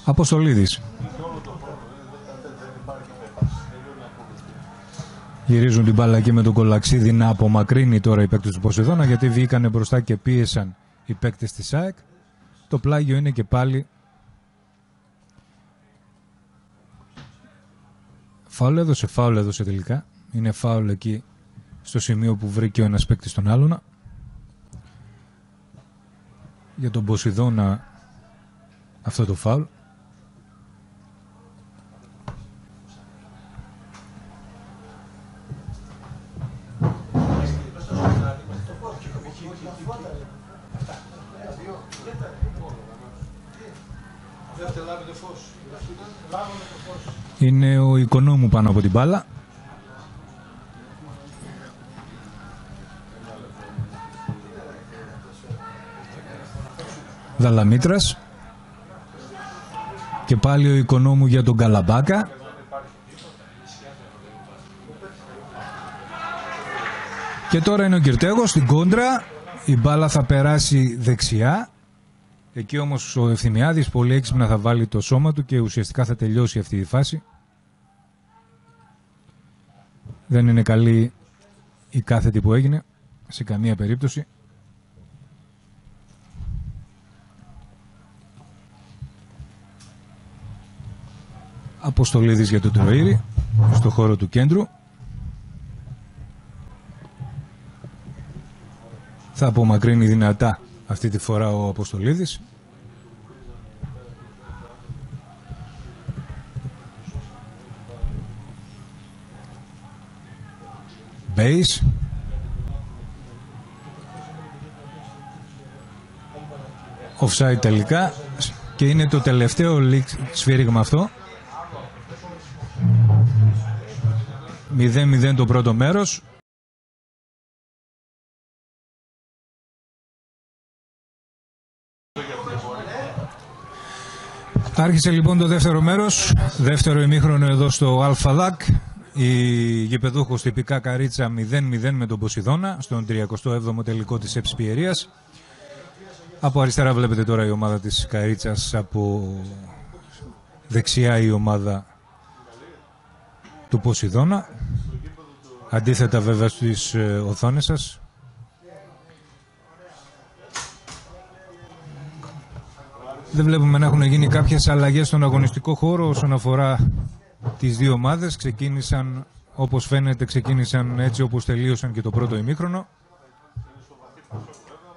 Αποστολίδης. Γυρίζουν την μπάλα και με τον Κολαξίδη να απομακρύνει τώρα οι παίκτες του Ποσειδώνα γιατί βγήκανε μπροστά και πίεσαν οι παίκτες της ΑΕΚ. Το πλάγιο είναι και πάλι Φάουλ έδωσε, φάουλ έδωσε τελικά. Είναι φάουλ εκεί στο σημείο που βρήκε ο ένας παίκτης τον άλλον. Για τον Ποσειδώνα αυτό το φάουλ. Είναι ο οικονόμου πάνω από την μπάλα. Δαλαμήτρας. Και πάλι ο οικονόμου για τον Καλαμπάκα. Και τώρα είναι ο Κυρτέγος στην κόντρα. Η μπάλα θα περάσει δεξιά. Εκεί όμως ο Ευθυμιάδης πολύ έξυπνα θα βάλει το σώμα του και ουσιαστικά θα τελειώσει αυτή η φάση. Δεν είναι καλή η κάθετη που έγινε σε καμία περίπτωση. Αποστολίδης για τον Τροήρη στο χώρο του κέντρου. Θα απομακρύνει δυνατά αυτή τη φορά ο Αποστολίδης. Μπέις. Offside τελικά και είναι το τελευταίο σφύριγμα αυτό. 0-0 το πρώτο μέρος. Άρχισε λοιπόν το δεύτερο μέρος, δεύτερο ημίχρονο εδώ στο Αλφαδάκ. Η γηπεδούχος τυπικά Καρίτσα 0-0 με τον Ποσειδώνα στον 37ο τελικό της Εψπιερίας. Από αριστερά βλέπετε τώρα η ομάδα της Καρίτσας, από δεξιά η ομάδα του Ποσειδώνα. Αντίθετα βέβαια στις ε, οθόνες σας Δεν βλέπουμε να έχουν γίνει κάποιες αλλαγές στον αγωνιστικό χώρο όσον αφορά τις δύο ομάδες. Ξεκίνησαν, όπως φαίνεται, ξεκίνησαν έτσι όπως τελείωσαν και το πρώτο ημίχρονο.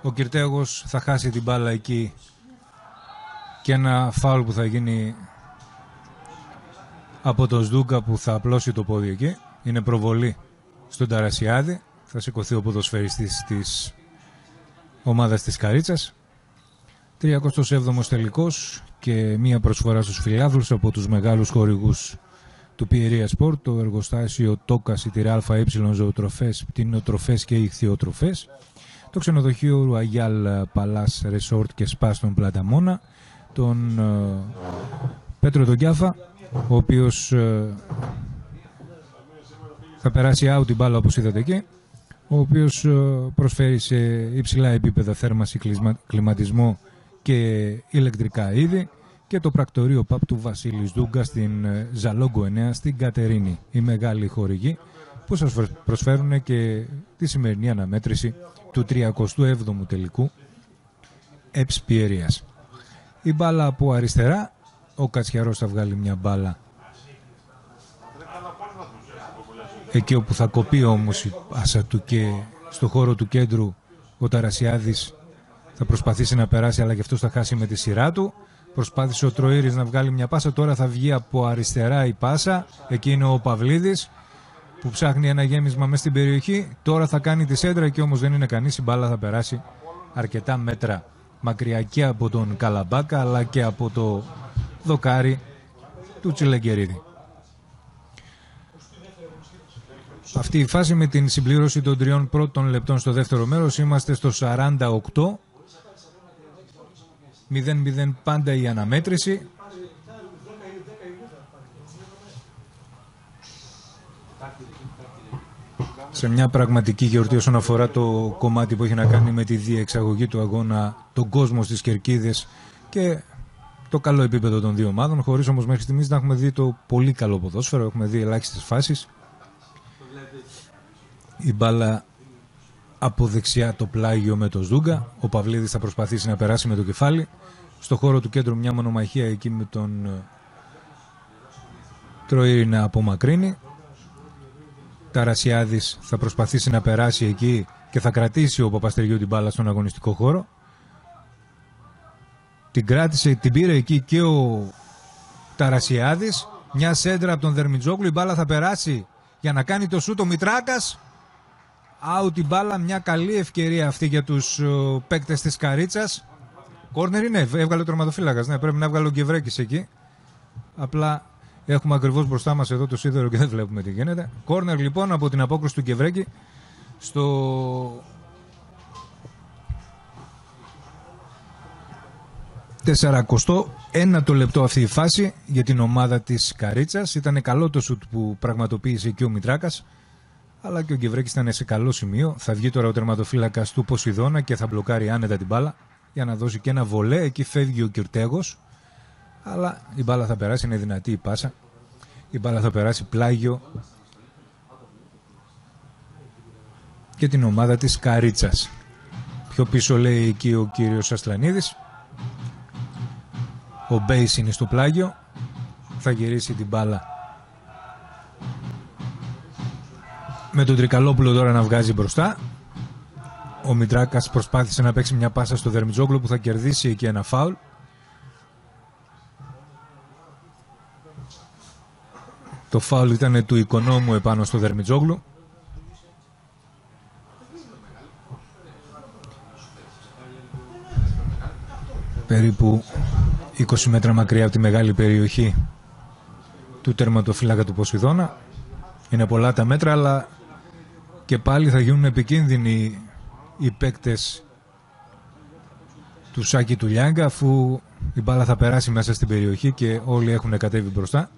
Ο Κυρτέγος θα χάσει την μπάλα εκεί και ένα φάουλ που θα γίνει από τον Σδούκα που θα απλώσει το πόδι εκεί. Είναι προβολή στον Ταρασιάδη. Θα σηκωθεί ο ποδοσφαιριστής της ομάδας της Καρίτσας. 37ος τελικός και μία προσφορά στους φιλάδους από τους μεγάλους χορηγούς του Πιερία Σπορ, το εργοστάσιο Τόκας Σιτηρά ΑΕ Ζωοτροφές, πτηνοτροφές και ιχθυοτροφές, το ξενοδοχείο Royal Palace Resort και Spa στον Πλαταμόνα, τον ε, Πέτρο Τον ο οποίος ε, θα περάσει out την μπάλα όπως είδατε εκεί, ο οποίος ε, προσφέρει σε υψηλά επίπεδα θέρμαση κλιματισμό και ηλεκτρικά είδη και το πρακτορείο ΠΑΠ του Βασίλης Δούγκα στην ε, Ζαλόγκο 9 στην Κατερίνη. Η μεγάλη χορηγή που σας προσφέρουν και τη σημερινή αναμέτρηση του 37ου τελικού Εψ Πιερίας. Η μπάλα από αριστερά, ο Κατσιαρός θα βγάλει μια μπάλα εκεί όπου θα κοπεί όμως η πάσα του και στο χώρο του κέντρου ο Ταρασιάδης θα προσπαθήσει να περάσει αλλά και αυτός θα χάσει με τη σειρά του. Προσπάθησε ο Τροήρης να βγάλει μια πάσα, τώρα θα βγει από αριστερά η πάσα. Εκεί είναι ο Παυλίδης που ψάχνει ένα γέμισμα μέσα στην περιοχή. Τώρα θα κάνει τη σέντρα και όμως δεν είναι κανείς, η μπάλα θα περάσει αρκετά μέτρα μακριά και από τον Καλαμπάκα αλλά και από το δοκάρι του Τσιλεγκερίδη. Αυτή η φάση με την συμπλήρωση των τριών πρώτων λεπτών στο δεύτερο μέρος είμαστε στο 48 0-0 πάντα η αναμέτρηση σε μια πραγματική γιορτή όσον αφορά το κομμάτι που έχει να κάνει με τη διεξαγωγή του αγώνα, τον κόσμο στις Κερκίδες και το καλό επίπεδο των δύο ομάδων, χωρίς όμως μέχρι στιγμής να έχουμε δει το πολύ καλό ποδόσφαιρο, έχουμε δει ελάχιστες φάσεις. Η μπάλα από δεξιά το πλάγιο με το Ζούγκα, ο Παυλίδης θα προσπαθήσει να περάσει με το κεφάλι. Στο χώρο του κέντρου μια μονομαχία εκεί με τον ε, Τροήρη να απομακρύνει. Ταρασιάδης θα προσπαθήσει να περάσει εκεί και θα κρατήσει ο Παπαστεριού την μπάλα στον αγωνιστικό χώρο. Την κράτησε, την πήρε εκεί και ο Ταρασιάδης. Μια σέντρα από τον Δερμιτζόγλου, η μπάλα θα περάσει για να κάνει το σούτο Μητράκας. Out η μπάλα, μια καλή ευκαιρία αυτή για τους uh, παίκτες της Καρίτσας. Κόρνερ είναι, έβγαλε ο τερματοφύλακας, ναι, πρέπει να έβγαλε ο Γκεβρέκης εκεί. Απλά Έχουμε ακριβώς μπροστά μας εδώ το σίδερο και δεν βλέπουμε τι γίνεται. Κόρνερ λοιπόν από την απόκριση του Κεβρέκη στο 41 το λεπτό αυτή η φάση για την ομάδα της Καρίτσας. Ήταν καλό το σουτ που πραγματοποίησε και ο Μητράκας αλλά και ο Γκεβρέκης ήταν σε καλό σημείο. Θα βγει τώρα ο τερματοφύλακας του Ποσειδώνα και θα μπλοκάρει άνετα την μπάλα για να δώσει και ένα βολέ. Εκεί φεύγει ο Κυρτέγος αλλά η μπάλα θα περάσει, είναι δυνατή η πάσα. Η μπάλα θα περάσει πλάγιο και την ομάδα της Καρίτσας. Πιο πίσω λέει εκεί ο κύριος Ασλανίδης. Ο Μπέις είναι στο πλάγιο. Θα γυρίσει την μπάλα. Με τον Τρικαλόπουλο τώρα να βγάζει μπροστά. Ο Μητράκας προσπάθησε να παίξει μια πάσα στο Δερμιτζόγλου που θα κερδίσει εκεί ένα φάουλ. Το φάουλ ήταν του οικονόμου επάνω στο Δερμιτζόγλου. Περίπου 20 μέτρα μακριά από τη μεγάλη περιοχή του τερματοφύλακα του Ποσειδώνα. Είναι πολλά τα μέτρα, αλλά και πάλι θα γίνουν επικίνδυνοι οι παίκτες του Σάκη του Λιάγκα αφού η μπάλα θα περάσει μέσα στην περιοχή και όλοι έχουν κατέβει μπροστά.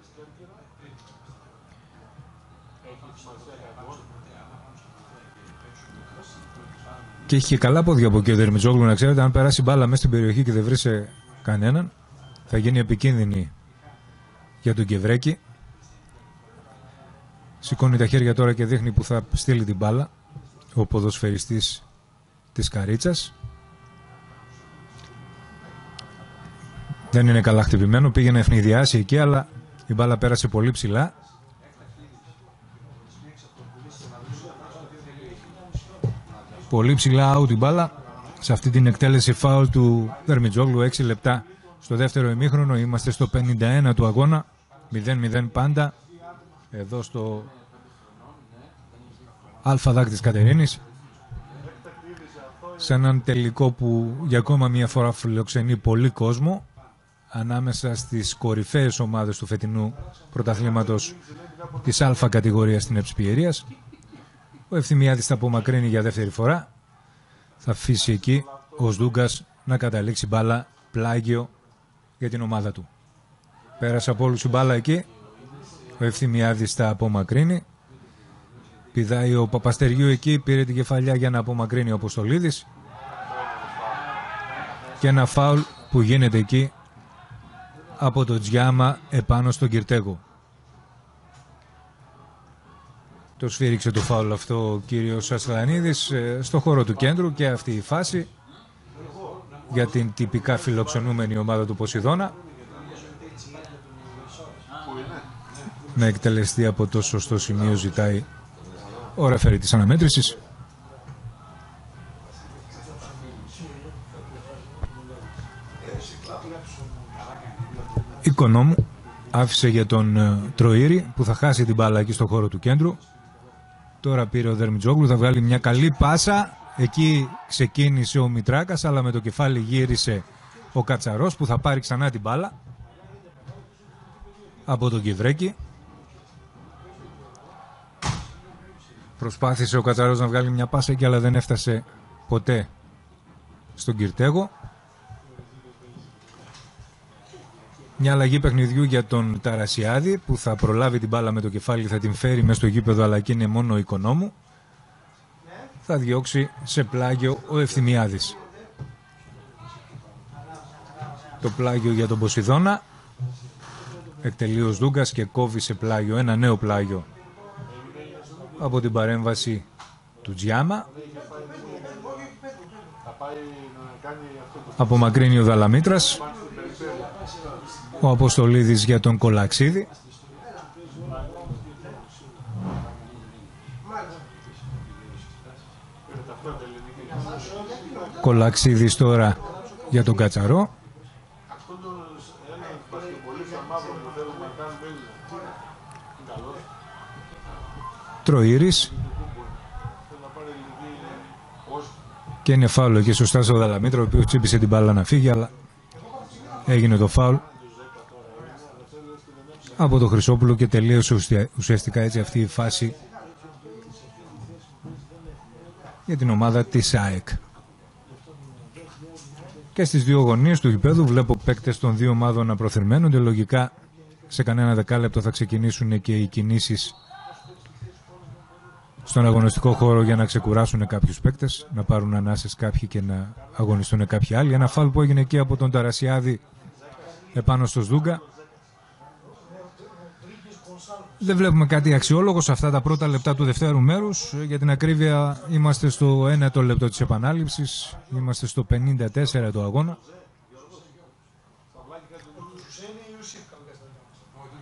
Και έχει και καλά πόδια από εκεί ο Δερμιτζόγλου να ξέρετε. Αν περάσει μπάλα μέσα στην περιοχή και δεν βρει κανέναν, θα γίνει επικίνδυνη για τον Κεβρέκη. Σηκώνει τα χέρια τώρα και δείχνει που θα στείλει την μπάλα ο ποδοσφαιριστής της Καρίτσας. Δεν είναι καλά χτυπημένο, πήγε να ευνηδιάσει εκεί, αλλά η μπάλα πέρασε πολύ ψηλά. Πολύ ψηλά out η μπάλα. Σε αυτή την εκτέλεση φάουλ του Δερμιτζόγλου 6 λεπτά στο δεύτερο ημίχρονο είμαστε στο 51 του αγώνα. 0-0 πάντα εδώ στο Αλφαδάκ της Κατερίνης σε έναν τελικό που για ακόμα μια φορά φιλοξενεί πολύ κόσμο ανάμεσα στις κορυφαίες ομάδες του φετινού πρωταθλήματος της Α κατηγορίας στην Εψηπιερίας ο Ευθυμιάδης θα απομακρύνει για δεύτερη φορά. Θα αφήσει εκεί ο Σδούγκας να καταλήξει μπάλα πλάγιο για την ομάδα του. Πέρασε από όλους η μπάλα εκεί. Ο Ευθυμιάδης θα απομακρύνει. Πηδάει ο Παπαστεριού εκεί, πήρε την κεφαλιά για να απομακρύνει ο Αποστολίδης. Και ένα φάουλ που γίνεται εκεί από το Τζιάμα επάνω στον Κυρτέγο. Το σφύριξε το φάουλ αυτό ο κύριος Ασλανίδης ε, στο χώρο του κέντρου και αυτή η φάση για την τυπικά φιλοξενούμενη ομάδα του Ποσειδώνα. Να εκτελεστεί από το σωστό σημείο ζητάει ο ρεφέρη της αναμέτρησης. Οικονόμου άφησε για τον ε, Τροήρη που θα χάσει την μπάλα εκεί στο χώρο του κέντρου. Τώρα πήρε ο Δερμιτζόγλου, θα βγάλει μια καλή πάσα. Εκεί ξεκίνησε ο Μητράκας, αλλά με το κεφάλι γύρισε ο Κατσαρός που θα πάρει ξανά την μπάλα από τον Κιβρέκη. Προσπάθησε ο Κατσαρός να βγάλει μια πάσα εκεί, αλλά δεν έφτασε ποτέ στον Κυρτέγο. Μια αλλαγή παιχνιδιού για τον Ταρασιάδη που θα προλάβει την μπάλα με το κεφάλι, θα την φέρει μέσα στο γήπεδο αλλά και είναι μόνο ο οικονόμου. Θα διώξει σε πλάγιο ο Ευθυμιάδης. Το πλάγιο για τον Ποσειδώνα. Εκτελεί ο Δούγκας και κόβει σε πλάγιο ένα νέο πλάγιο από την παρέμβαση του Τζιάμα. Απομακρύνει ο Δαλαμήτρας ο Αποστολίδης για τον Κολαξίδη. Κολαξίδης τώρα για τον Κατσαρό. Τροήρης. Και είναι φάουλο εκεί σωστά στο Δαλαμήτρο, ο οποίος τσίπησε την μπάλα να φύγει, αλλά έγινε το φάουλ από το Χρυσόπουλο και τελείωσε ουσιαστικά έτσι αυτή η φάση για την ομάδα της ΑΕΚ. Και στις δύο γωνίες του γηπέδου βλέπω παίκτες των δύο ομάδων να προθερμαίνονται. Λογικά σε κανένα δεκάλεπτο θα ξεκινήσουν και οι κινήσεις στον αγωνιστικό χώρο για να ξεκουράσουν κάποιους παίκτες, να πάρουν ανάσες κάποιοι και να αγωνιστούν κάποιοι άλλοι. Ένα φάλ που έγινε εκεί από τον Ταρασιάδη επάνω στο Σδούγκα δεν βλέπουμε κάτι αξιόλογο σε αυτά τα πρώτα λεπτά του δευτέρου μέρους. Για την ακρίβεια είμαστε στο 1 λεπτό της επανάληψης. Είμαστε στο 54 το αγώνα.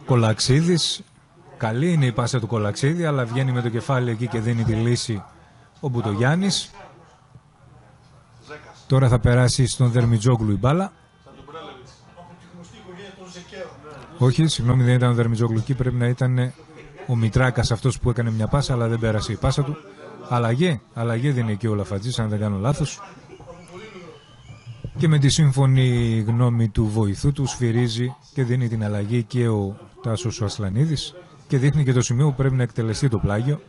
Κολαξίδης. Καλή είναι η πάσα του Κολαξίδη, αλλά βγαίνει με το κεφάλι εκεί και δίνει τη λύση ο Μπουτογιάννης. Τώρα θα περάσει στον Δερμιτζόγλου η μπάλα. Όχι, συγγνώμη, δεν ήταν ο Δερμιτζόγλου εκεί. Πρέπει να ήταν ο Μητράκας αυτός που έκανε μια πάσα, αλλά δεν πέρασε η πάσα του. Αλλαγή, αλλαγή δεν είναι εκεί ο Λαφατζής, αν δεν κάνω λάθος. Και με τη σύμφωνη γνώμη του βοηθού του σφυρίζει και δίνει την αλλαγή και ο Τάσος ο Ασλανίδης και δείχνει και το σημείο που πρέπει να εκτελεστεί το πλάγιο.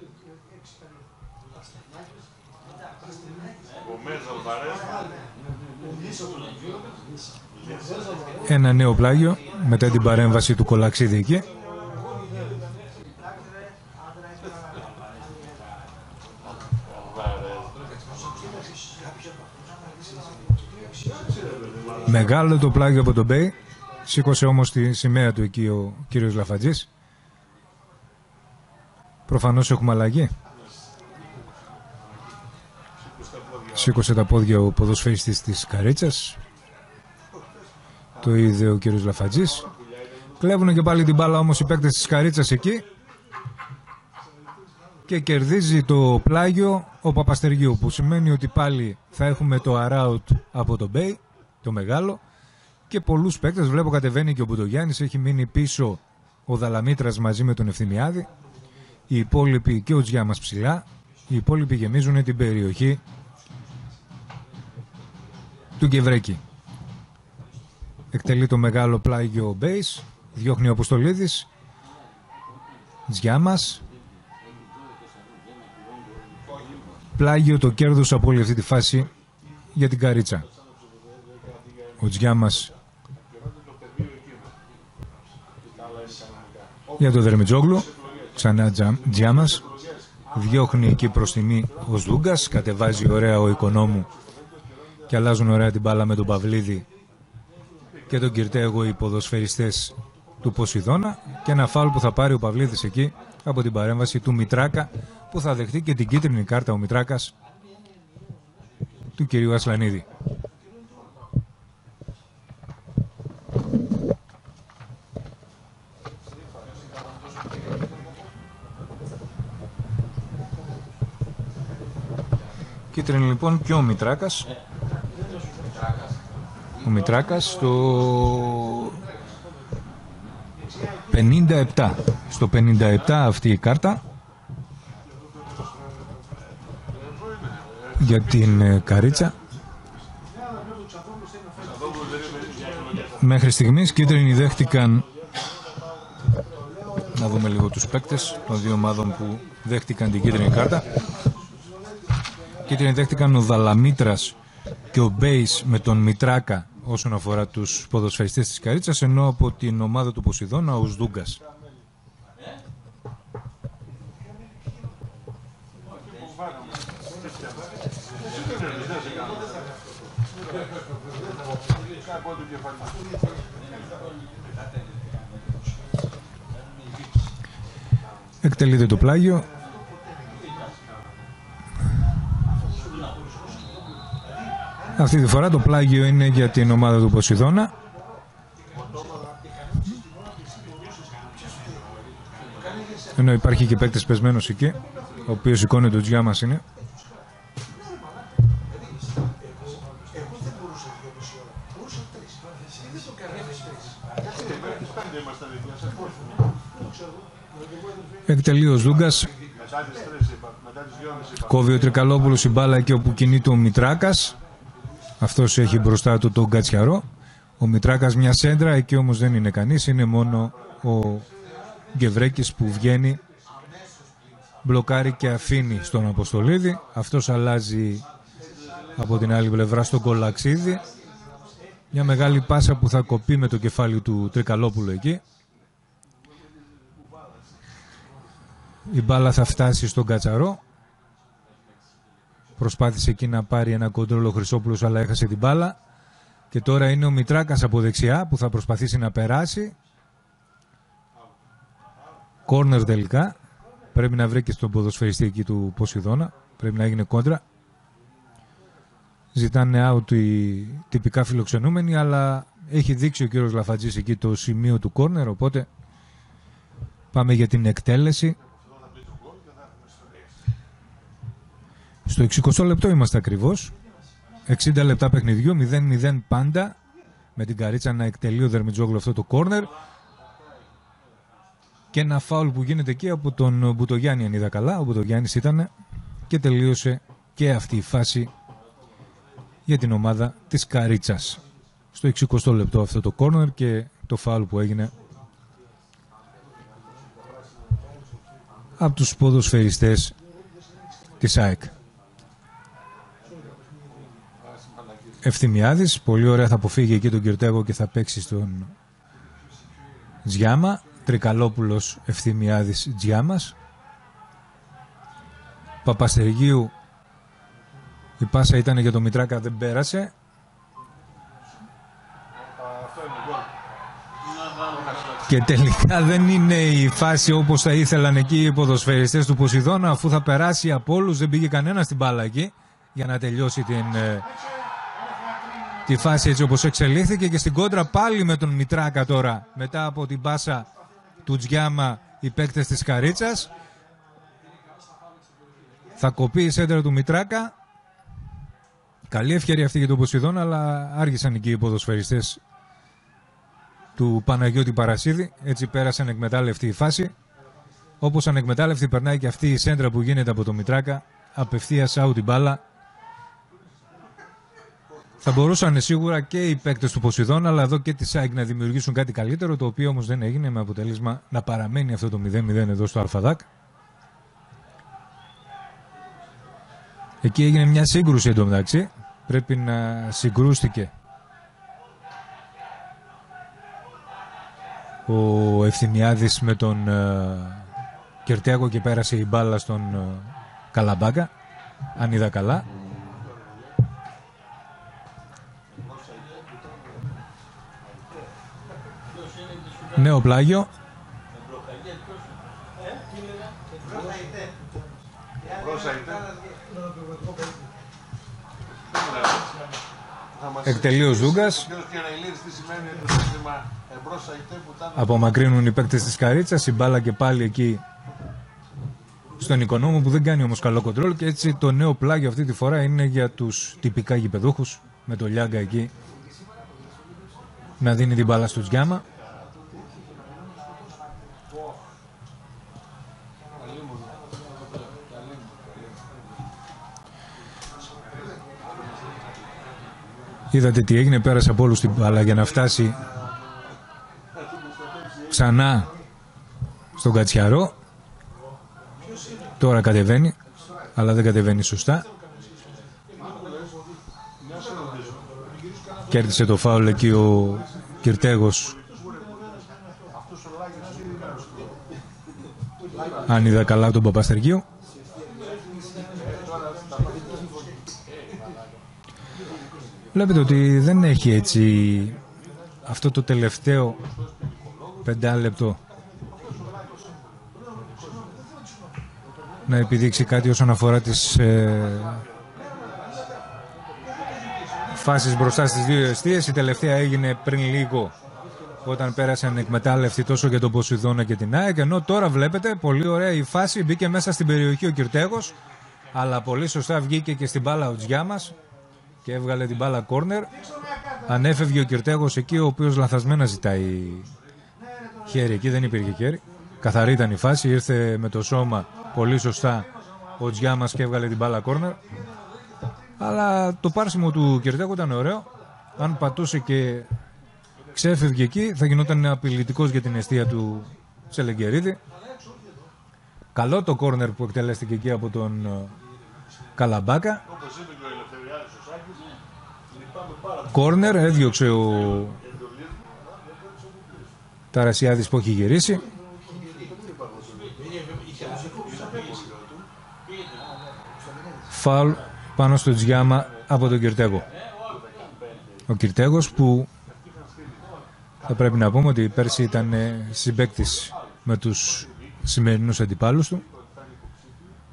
Ένα νέο πλάγιο μετά την παρέμβαση του Κολαξίδη εκεί. Μεγάλο το πλάγιο από τον Μπέι. Σήκωσε όμως τη σημαία του εκεί ο κύριος Λαφατζής. Προφανώς έχουμε αλλαγή. Σήκωσε τα πόδια ο ποδοσφαιριστής της Καρίτσας. Το είδε ο κύριος Λαφατζής. Κλέβουν και πάλι την μπάλα όμως οι παίκτες της Καρίτσας εκεί. Και κερδίζει το πλάγιο ο Παπαστεργίου που σημαίνει ότι πάλι θα έχουμε το αράουτ από τον Μπέι, το μεγάλο. Και πολλούς παίκτες, βλέπω κατεβαίνει και ο Μπουτογιάννης, έχει μείνει πίσω ο Δαλαμήτρας μαζί με τον Ευθυμιάδη. Οι υπόλοιποι και ο Τζιάμας ψηλά. Οι υπόλοιποι γεμίζουν την περιοχή του Γκεβρέκη. Εκτελεί το μεγάλο πλάγιο base. Διώχνει ο Αποστολίδης. Τζιάμας. Πλάγιο το κέρδος από όλη αυτή τη φάση για την Καρίτσα. Ο Τζιάμας για το Δερμιτζόγλου. Ξανά Τζιάμας. Διώχνει εκεί προς τιμή ο Σδούγκας. Κατεβάζει ωραία ο οικονόμου και αλλάζουν ωραία την μπάλα με τον Παυλίδη και τον Κυρτέγο οι ποδοσφαιριστές του Ποσειδώνα και ένα φάουλ που θα πάρει ο Παυλίδης εκεί από την παρέμβαση του Μητράκα που θα δεχτεί και την κίτρινη κάρτα ο Μητράκας του κυρίου Ασλανίδη. Κίτρινη λοιπόν και ο Μητράκας. Ο Μητράκας στο 57. Στο 57 αυτή η κάρτα για την ε, Καρίτσα. Μέχρι στιγμής κίτρινοι δέχτηκαν να δούμε λίγο τους παίκτες των δύο ομάδων που δέχτηκαν την κίτρινη κάρτα. Κίτρινοι δέχτηκαν ο Δαλαμήτρας και ο Μπέις με τον Μητράκα όσον αφορά τους ποδοσφαιριστές της Καρίτσας ενώ από την ομάδα του Ποσειδώνα ο Σδούγκας. Εκτελείται το πλάγιο. Αυτή τη φορά το πλάγιο είναι για την ομάδα του Ποσειδώνα. Ενώ υπάρχει και παίκτης πεσμένος εκεί, ο οποίος σηκώνει το τζιά μας είναι. Εκτελεί ο Ζούγκας. Κόβει ο Τρικαλόπουλος η μπάλα εκεί όπου κινείται ο Μητράκας. Αυτός έχει μπροστά του τον Κατσιαρό. Ο Μητράκας μια σέντρα, εκεί όμως δεν είναι κανείς. Είναι μόνο ο Γκεβρέκης που βγαίνει, μπλοκάρει και αφήνει στον Αποστολίδη. Αυτός αλλάζει από την άλλη πλευρά στον Κολαξίδη. Μια μεγάλη πάσα που θα κοπεί με το κεφάλι του Τρικαλόπουλου εκεί. Η μπάλα θα φτάσει στον Κατσαρό. Προσπάθησε εκεί να πάρει ένα κοντρόλ ο Χρυσόπουλος αλλά έχασε την μπάλα. Και τώρα είναι ο Μητράκας από δεξιά που θα προσπαθήσει να περάσει. Κόρνερ τελικά. Πρέπει να βρει και στον ποδοσφαιριστή εκεί του Ποσειδώνα. Πρέπει να έγινε κόντρα. Ζητάνε out οι τυπικά φιλοξενούμενοι αλλά έχει δείξει ο κύριος Λαφατζής εκεί το σημείο του κόρνερ οπότε πάμε για την εκτέλεση. Στο 60 λεπτό είμαστε ακριβώς. 60 λεπτά παιχνιδιού, 0-0 πάντα. Με την καρίτσα να εκτελεί ο Δερμιτζόγλου αυτό το κόρνερ. Και ένα φάουλ που γίνεται εκεί από τον Μπουτογιάννη, αν είδα καλά. Ο Μπουτογιάννης ήταν και τελείωσε και αυτή η φάση για την ομάδα της Καρίτσας. Στο 60 λεπτό αυτό το κόρνερ και το φάουλ που έγινε από τους ποδοσφαιριστές της ΑΕΚ. Ευθυμιάδης, πολύ ωραία θα αποφύγει εκεί τον Κυρτέγο και θα παίξει στον Τζιάμα. Τρικαλόπουλος Ευθυμιάδης Τζιάμας. Παπαστεργίου η πάσα ήταν για το Μητράκα δεν πέρασε. Και τελικά δεν είναι η φάση όπως θα ήθελαν εκεί οι ποδοσφαιριστές του Ποσειδώνα αφού θα περάσει από όλους δεν πήγε κανένας στην μπάλα εκεί για να τελειώσει την ε, τη φάση έτσι όπως εξελίχθηκε και στην κόντρα πάλι με τον Μητράκα τώρα μετά από την πάσα του Τζιάμα οι παίκτες της Καρίτσας. Θα κοπεί η σέντρα του Μητράκα. Καλή ευκαιρία αυτή για τον Ποσειδόν αλλά άργησαν εκεί οι ποδοσφαιριστές του Παναγιώτη Παρασίδη. Έτσι πέρασαν εκμετάλλευτη η φάση. Όπως ανεκμετάλλευτη περνάει και αυτή η σέντρα που γίνεται από τον Μητράκα απευθείας out την μπάλα θα μπορούσαν σίγουρα και οι παίκτες του Ποσειδών, αλλά εδώ και τη ΣΑΙΚ να δημιουργήσουν κάτι καλύτερο, το οποίο όμως δεν έγινε με αποτέλεσμα να παραμένει αυτό το 0-0 εδώ στο Αλφαδάκ. Εκεί έγινε μια σύγκρουση εντωμεταξύ. Πρέπει να συγκρούστηκε ο Ευθυμιάδης με τον uh, και πέρασε η μπάλα στον uh, Καλαμπάκα, αν είδα καλά. Νέο πλάγιο. Εκτελεί ο Ζούγκας. Απομακρύνουν οι παίκτες της Καρίτσας. Η μπάλα και πάλι εκεί στον οικονόμο που δεν κάνει όμως καλό κοντρόλ και έτσι το νέο πλάγιο αυτή τη φορά είναι για τους τυπικά γηπεδούχους με το Λιάγκα εκεί να δίνει την μπάλα στο Τζιάμα. Είδατε τι έγινε, πέρασε από όλους την μπάλα για να φτάσει ξανά στον Κατσιαρό. Τώρα κατεβαίνει, αλλά δεν κατεβαίνει σωστά. Κέρδισε το φάουλ εκεί ο Κυρτέγος. Αν είδα καλά τον Παπαστεργίου. Βλέπετε ότι δεν έχει έτσι αυτό το τελευταίο πεντάλεπτο να επιδείξει κάτι όσον αφορά τις ε, φάσεις μπροστά στις δύο αιστείες. Η τελευταία έγινε πριν λίγο όταν πέρασαν εκμετάλλευτοι τόσο για τον Ποσειδώνα και την ΑΕΚ. Ενώ τώρα βλέπετε πολύ ωραία η φάση. Μπήκε μέσα στην περιοχή ο Κυρτέγος αλλά πολύ σωστά βγήκε και στην μπάλα ο Τζιάμας και έβγαλε την μπάλα κόρνερ ανέφευγε ο Κυρτέγος εκεί ο οποίος λαθασμένα ζητάει χέρι εκεί δεν υπήρχε χέρι καθαρή ήταν η φάση ήρθε με το σώμα πολύ σωστά ο Τζιάμας και έβγαλε την μπάλα κόρνερ αλλά το πάρσιμο του Κυρτέγου ήταν ωραίο. Αν πατούσε και ξέφευγε εκεί, θα γινόταν απειλητικός για την αιστεία του Σελεγκερίδη. Καλό το κόρνερ που εκτελέστηκε εκεί από τον ε, Καλαμπάκα. Κόρνερ έδιωξε ο Ταρασιάδης που έχει γυρίσει. Φάουλ πάνω στο Τζιάμα από τον Κυρτέγο. Ο Κυρτέγος που θα πρέπει να πούμε ότι πέρσι ήταν συμπέκτης με τους σημερινούς αντιπάλους του.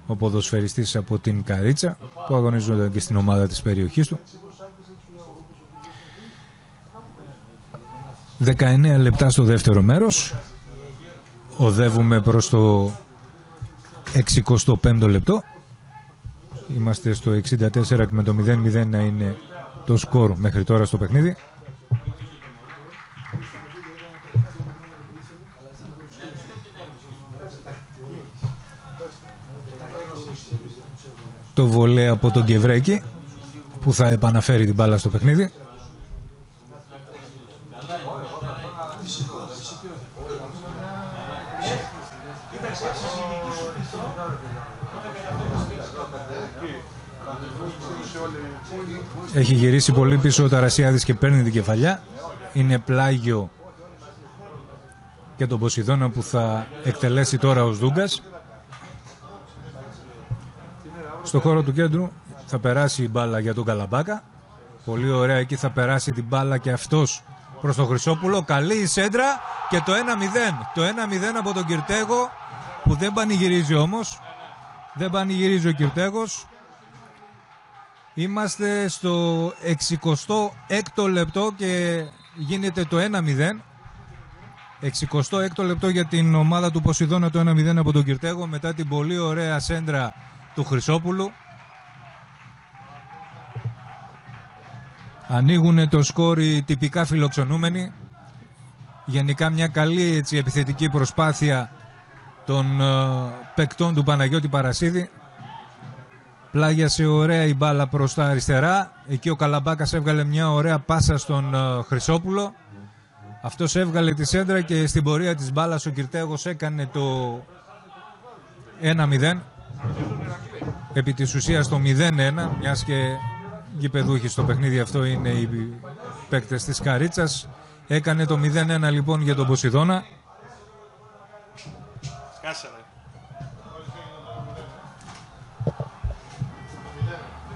Ο ποδοσφαιριστής από την Καρίτσα που αγωνίζονταν και στην ομάδα της περιοχής του. 19 λεπτά στο δεύτερο μέρος. Οδεύουμε προς το 65 λεπτό. Είμαστε στο 64 και με το 0-0 να είναι το σκορ μέχρι τώρα στο παιχνίδι. Το βολέ από τον Κεβρέκη που θα επαναφέρει την μπάλα στο παιχνίδι. Έχει γυρίσει πολύ πίσω ο Ταρασιάδης και παίρνει την κεφαλιά. Είναι πλάγιο και τον Ποσειδώνα που θα εκτελέσει τώρα ο Δούγκας. Στο χώρο του κέντρου θα περάσει η μπάλα για τον Καλαμπάκα. Πολύ ωραία εκεί θα περάσει την μπάλα και αυτός προς τον Χρυσόπουλο. Καλή η σέντρα και το 1-0. Το 1-0 από τον Κυρτέγο που δεν πανηγυρίζει όμως. Δεν πανηγυρίζει ο Κυρτέγος. Είμαστε στο 66ο λεπτό και γίνεται το 1-0. 66ο λεπτό για την ομάδα του Ποσειδώνα το 1-0 από τον Κυρτέγο μετά την πολύ ωραία σέντρα του Χρυσόπουλου. Ανοίγουν το σκόρι τυπικά φιλοξενούμενοι. Γενικά μια καλή έτσι, επιθετική προσπάθεια των uh, παικτών του Παναγιώτη Παρασίδη. Πλάγιασε ωραία η μπάλα προς τα αριστερά. Εκεί ο Καλαμπάκας έβγαλε μια ωραία πάσα στον uh, Χρυσόπουλο. Αυτός έβγαλε τη σέντρα και στην πορεία της μπάλας ο Κυρτέγος έκανε το 1-0. Επί της ουσίας το 0-1, μιας και γηπεδούχοι στο παιχνίδι αυτό είναι οι παίκτες της Καρίτσας. Έκανε το 0-1 λοιπόν για τον Ποσειδώνα.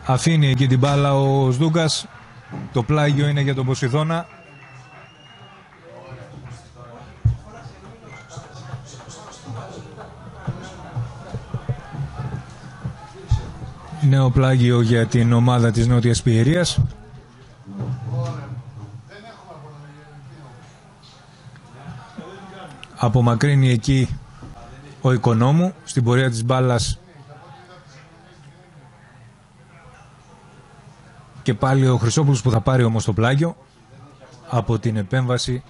Αφήνει εκεί την μπάλα ο Σδούγκας. Το πλάγιο είναι για τον Ποσειδώνα. Νέο πλάγιο για την ομάδα της Νότιας Πιερίας. Απομακρύνει εκεί ο Οικονόμου στην πορεία της μπάλας και πάλι ο Χρυσόπουλος που θα πάρει όμως το πλάγιο από την επέμβαση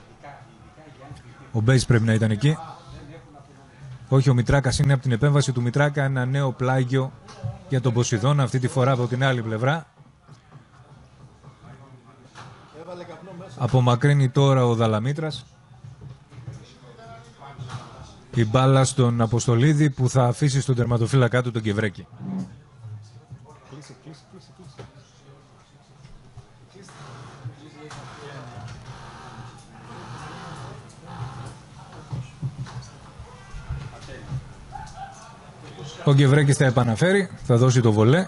ο Μπέις πρέπει να ήταν εκεί. Όχι ο Μητράκας είναι από την επέμβαση του Μητράκα ένα νέο πλάγιο για τον Ποσειδώνα αυτή τη φορά από την άλλη πλευρά. Απομακρύνει τώρα ο Δαλαμήτρας. Η μπάλα στον Αποστολίδη που θα αφήσει στον τερματοφύλακά του τον Κεβρέκη. Ο Γκεβρέκης θα επαναφέρει, θα δώσει το βολέ.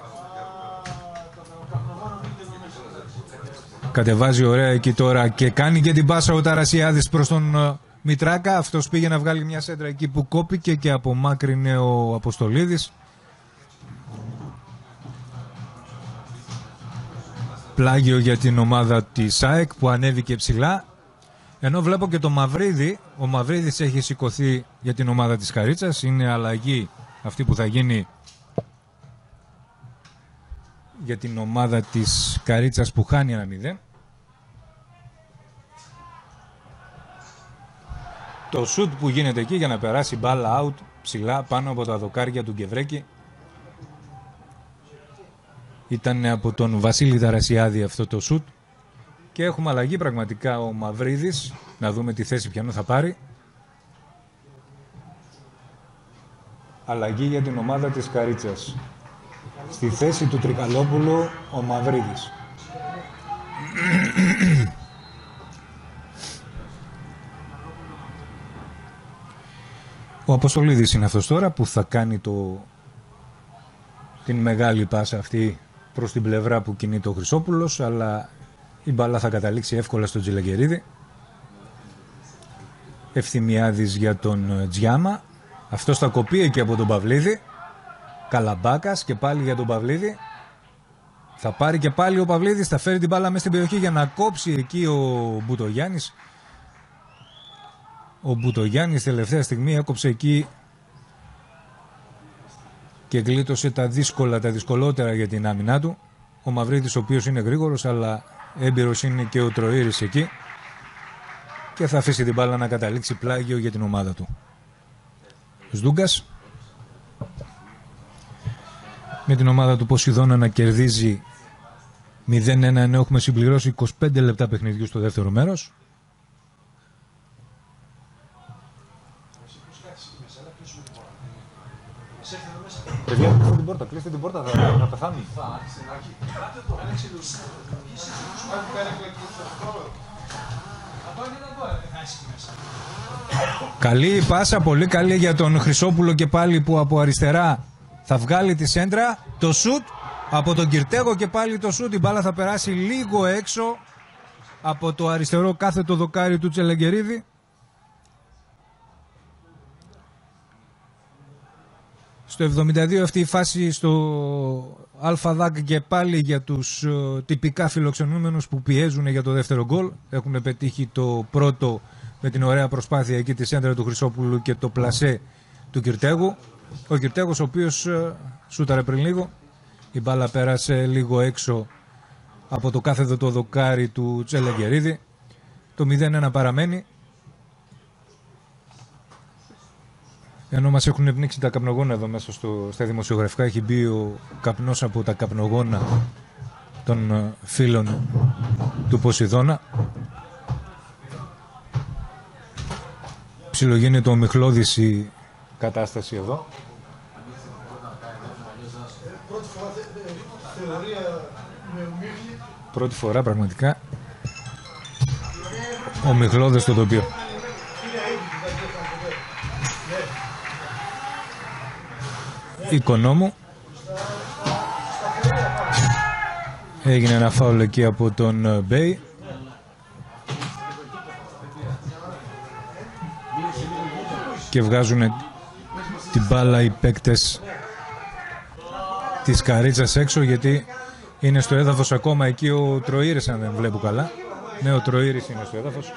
Κατεβάζει ωραία εκεί τώρα και κάνει και την πάσα ο Ταρασιάδης προς τον ε, Μητράκα. Αυτός πήγε να βγάλει μια σέντρα εκεί που κόπηκε και απομάκρυνε ο Αποστολίδης. Πλάγιο για την ομάδα της ΑΕΚ που ανέβηκε ψηλά. Ενώ βλέπω και το Μαυρίδη, ο Μαυρίδης έχει σηκωθεί για την ομάδα της Καρίτσας. Είναι αλλαγή αυτή που θα γίνει για την ομάδα της Καρίτσας που χάνει ένα μηδέν. Το σουτ που γίνεται εκεί για να περάσει μπάλα out ψηλά πάνω από τα δοκάρια του Γκεβρέκη ήταν από τον Βασίλη Δαρασιάδη αυτό το σουτ και έχουμε αλλαγή πραγματικά ο Μαυρίδης να δούμε τι θέση πιανού θα πάρει αλλαγή για την ομάδα της Καρίτσας στη θέση του Τρικαλόπουλου ο Μαυρίδης Ο Αποστολίδης είναι αυτός τώρα που θα κάνει το... την μεγάλη πάσα αυτή προς την πλευρά που κινείται ο Χρυσόπουλος αλλά η μπάλα θα καταλήξει εύκολα στον Τζιλαγκερίδη. Ευθυμιάδης για τον Τζιάμα. Αυτός θα κοπεί εκεί από τον Παυλίδη. Καλαμπάκας και πάλι για τον Παυλίδη. Θα πάρει και πάλι ο Παυλίδης, θα φέρει την μπάλα μέσα στην περιοχή για να κόψει εκεί ο Μπουτογιάννης ο Μπουτογιάννης τελευταία στιγμή έκοψε εκεί και γλίτωσε τα δύσκολα, τα δυσκολότερα για την άμυνά του. Ο Μαυρίδης ο οποίος είναι γρήγορος αλλά έμπειρος είναι και ο Τροήρης εκεί και θα αφήσει την μπάλα να καταλήξει πλάγιο για την ομάδα του. Σδούγκας με την ομάδα του Ποσειδώνα να κερδίζει 0-1 ενώ έχουμε συμπληρώσει 25 λεπτά παιχνιδιού στο δεύτερο μέρος. Παιδιά, κλείστε την πόρτα, κλείστε την πόρτα, θα, θα πεθάνουν. Καλή πάσα, πολύ καλή για τον Χρυσόπουλο και πάλι που από αριστερά θα βγάλει τη σέντρα. Το σουτ από τον Κυρτέγο και πάλι το σουτ. Η μπάλα θα περάσει λίγο έξω από το αριστερό κάθετο δοκάρι του Τσελεγκερίδη. Στο 72 αυτή η φάση στο ΑΔΑΚ και πάλι για τους uh, τυπικά φιλοξενούμενους που πιέζουν για το δεύτερο γκολ. Έχουν πετύχει το πρώτο με την ωραία προσπάθεια εκεί της σέντρα του Χρυσόπουλου και το πλασέ του Κυρτέγου. Ο Κυρτέγος ο οποίος uh, σούταρε πριν λίγο. Η μπάλα πέρασε λίγο έξω από το κάθεδο το δοκάρι του Τσελεγκερίδη. Το 0-1 παραμένει. Ενώ μας έχουν πνίξει τα καπνογόνα εδώ μέσα στο, στα δημοσιογραφικά έχει μπει ο καπνός από τα καπνογόνα των ε, φίλων του Ποσειδώνα. Ψιλογίνεται ομιχλώδης η κατάσταση εδώ. Πρώτη φορά πραγματικά ομιχλώδες στο τοπίο. Οικονόμου. Έγινε ένα φάουλ εκεί από τον ε, Μπέι. Και βγάζουν την μπάλα οι παίκτες της Καρίτσας έξω γιατί είναι στο έδαφος ακόμα εκεί ο Τροήρης αν δεν βλέπω καλά. Ναι, ο Τροήρης είναι στο έδαφος.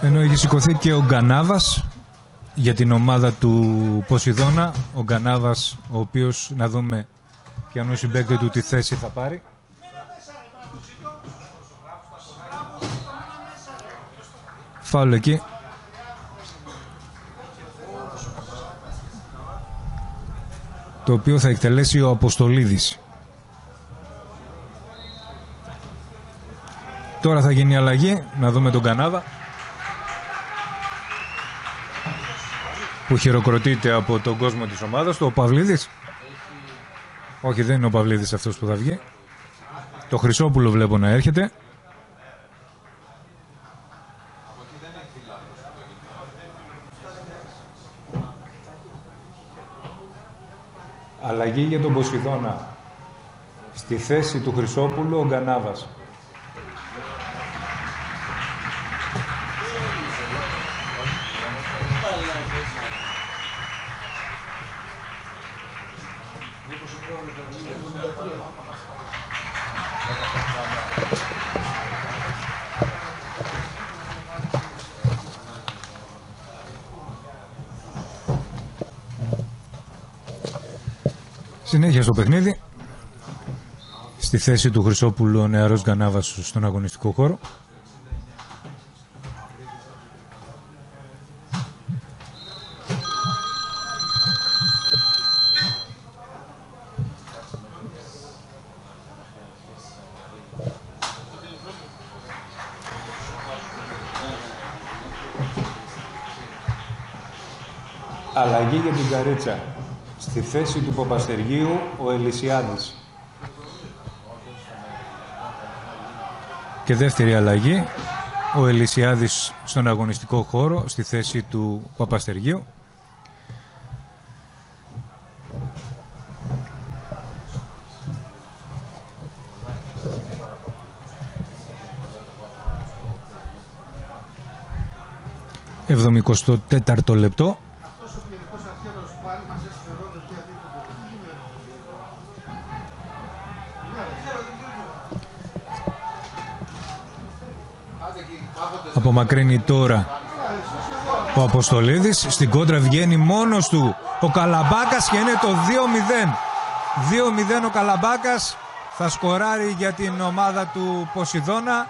Ενώ έχει σηκωθεί και ο Γκανάβας για την ομάδα του Ποσειδώνα. Ο Γκανάβας ο οποίος να δούμε ποιανού συμπέκτη του τι θέση θα πάρει. Φάουλ εκεί. Το οποίο θα εκτελέσει ο Αποστολίδης. Τώρα θα γίνει η αλλαγή. Να δούμε τον Κανάβα. Που χειροκροτείται από τον κόσμο της ομάδας του. Ο Παυλίδης. Όχι δεν είναι ο Παυλίδης αυτός που θα βγει. Το Χρυσόπουλο βλέπω να έρχεται. Αλλαγή για τον Ποσειδώνα. Στη θέση του Χρυσόπουλου ο Γκανάβας. Συνέχεια στο παιχνίδι. Στη θέση του Χρυσόπουλου ο νεαρός Γκανάβας στον αγωνιστικό χώρο. Αλλαγή για την Καρίτσα. Στη θέση του Παπαστεργίου ο Ελισιάδης. Και δεύτερη αλλαγή, ο Ελισιάδης στον αγωνιστικό χώρο, στη θέση του Παπαστεργίου. Εβδομικοστό τέταρτο λεπτό. Απομακρύνει τώρα ο Αποστολίδης. Στην κόντρα βγαίνει μόνος του ο Καλαμπάκας και είναι το 2-0. 2-0 ο Καλαμπάκας θα σκοράρει για την ομάδα του Ποσειδώνα.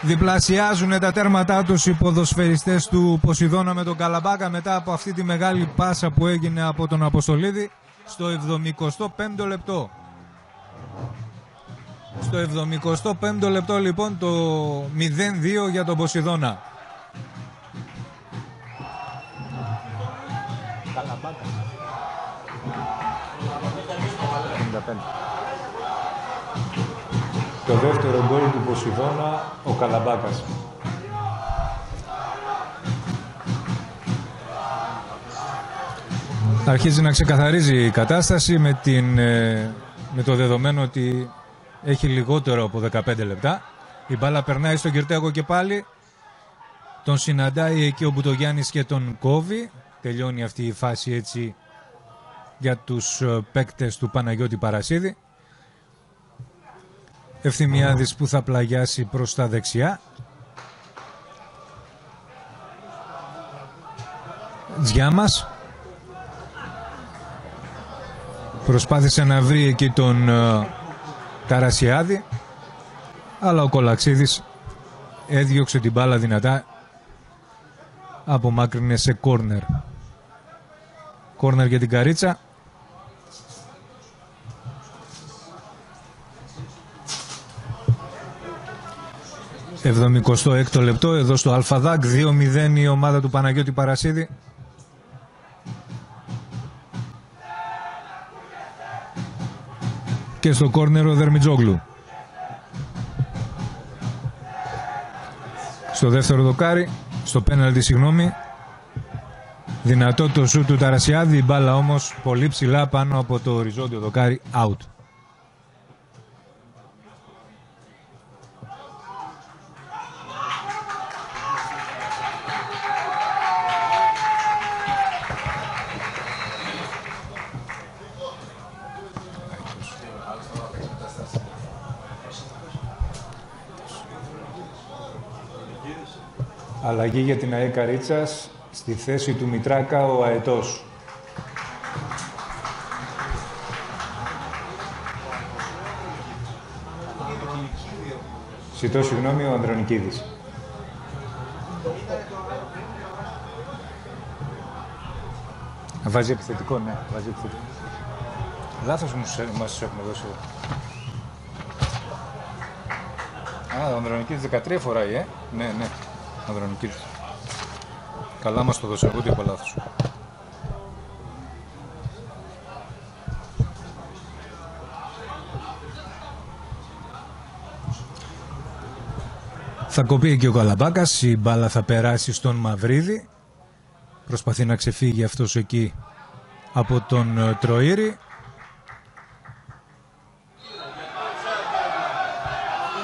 Διπλασιάζουν τα τέρματά τους οι ποδοσφαιριστές του Ποσειδώνα με τον Καλαμπάκα μετά από αυτή τη μεγάλη πάσα που έγινε από τον Αποστολίδη στο 75ο λεπτό. Στο 75ο λεπτό λοιπόν το 0-2 για τον Ποσειδώνα. Το δεύτερο γκολ του Ποσειδώνα ο Καλαμπάκας. Αρχίζει να ξεκαθαρίζει η κατάσταση με, την, ε, με το δεδομένο ότι έχει λιγότερο από 15 λεπτά. Η μπάλα περνάει στον Κυρτέγο και πάλι. Τον συναντάει εκεί ο Μπουτογιάννης και τον κόβει. Τελειώνει αυτή η φάση έτσι για τους ε, παίκτες του Παναγιώτη Παρασίδη. Ευθυμιάδης που θα πλαγιάσει προς τα δεξιά. Τζιάμας. Προσπάθησε να βρει εκεί τον ε, Ταρασιάδη. Αλλά ο Κολαξίδης έδιωξε την μπάλα δυνατά. Απομάκρυνε σε κόρνερ. Κόρνερ για την Καρίτσα. Εβδομικοστό έκτο λεπτό εδώ στο Αλφαδάκ 2-0 η ομάδα του Παναγιώτη Παρασίδη και στο κόρνερ ο Δερμιτζόγλου στο δεύτερο δοκάρι στο πέναλτι συγγνώμη Δυνατό το σου του Ταρασιάδη, η μπάλα όμως πολύ ψηλά πάνω από το οριζόντιο δοκάρι, out. Αλλαγή για την ΑΕ Καρίτσας στη θέση του Μητράκα ο Αετός. Ζητώ συγγνώμη ο Ανδρονικίδης. Βάζει επιθετικό, ναι, βάζει επιθετικό. Λάθος μου μας έχουμε δώσει εδώ. Α, ο Ανδρονικίδης 13 φοράει, ε. Ναι, ναι. Ανδρονικίδης. Καλά μας το δώσε, ούτε είπα λάθος. Θα κοπεί και ο Καλαμπάκας, η μπάλα θα περάσει στον Μαυρίδη. Προσπαθεί να ξεφύγει αυτός εκεί από τον ε, Τροήρη.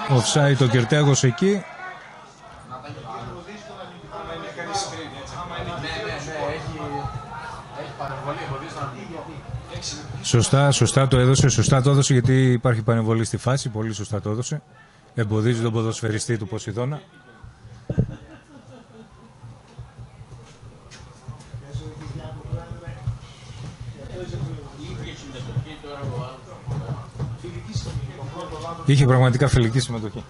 Offside ο Κερτέγος εκεί. Σωστά, σωστά το έδωσε, σωστά το έδωσε γιατί υπάρχει πανεμβολή στη φάση, πολύ σωστά το έδωσε. Εμποδίζει τον ποδοσφαιριστή του Ποσειδώνα. Είχε πραγματικά φιλική συμμετοχή.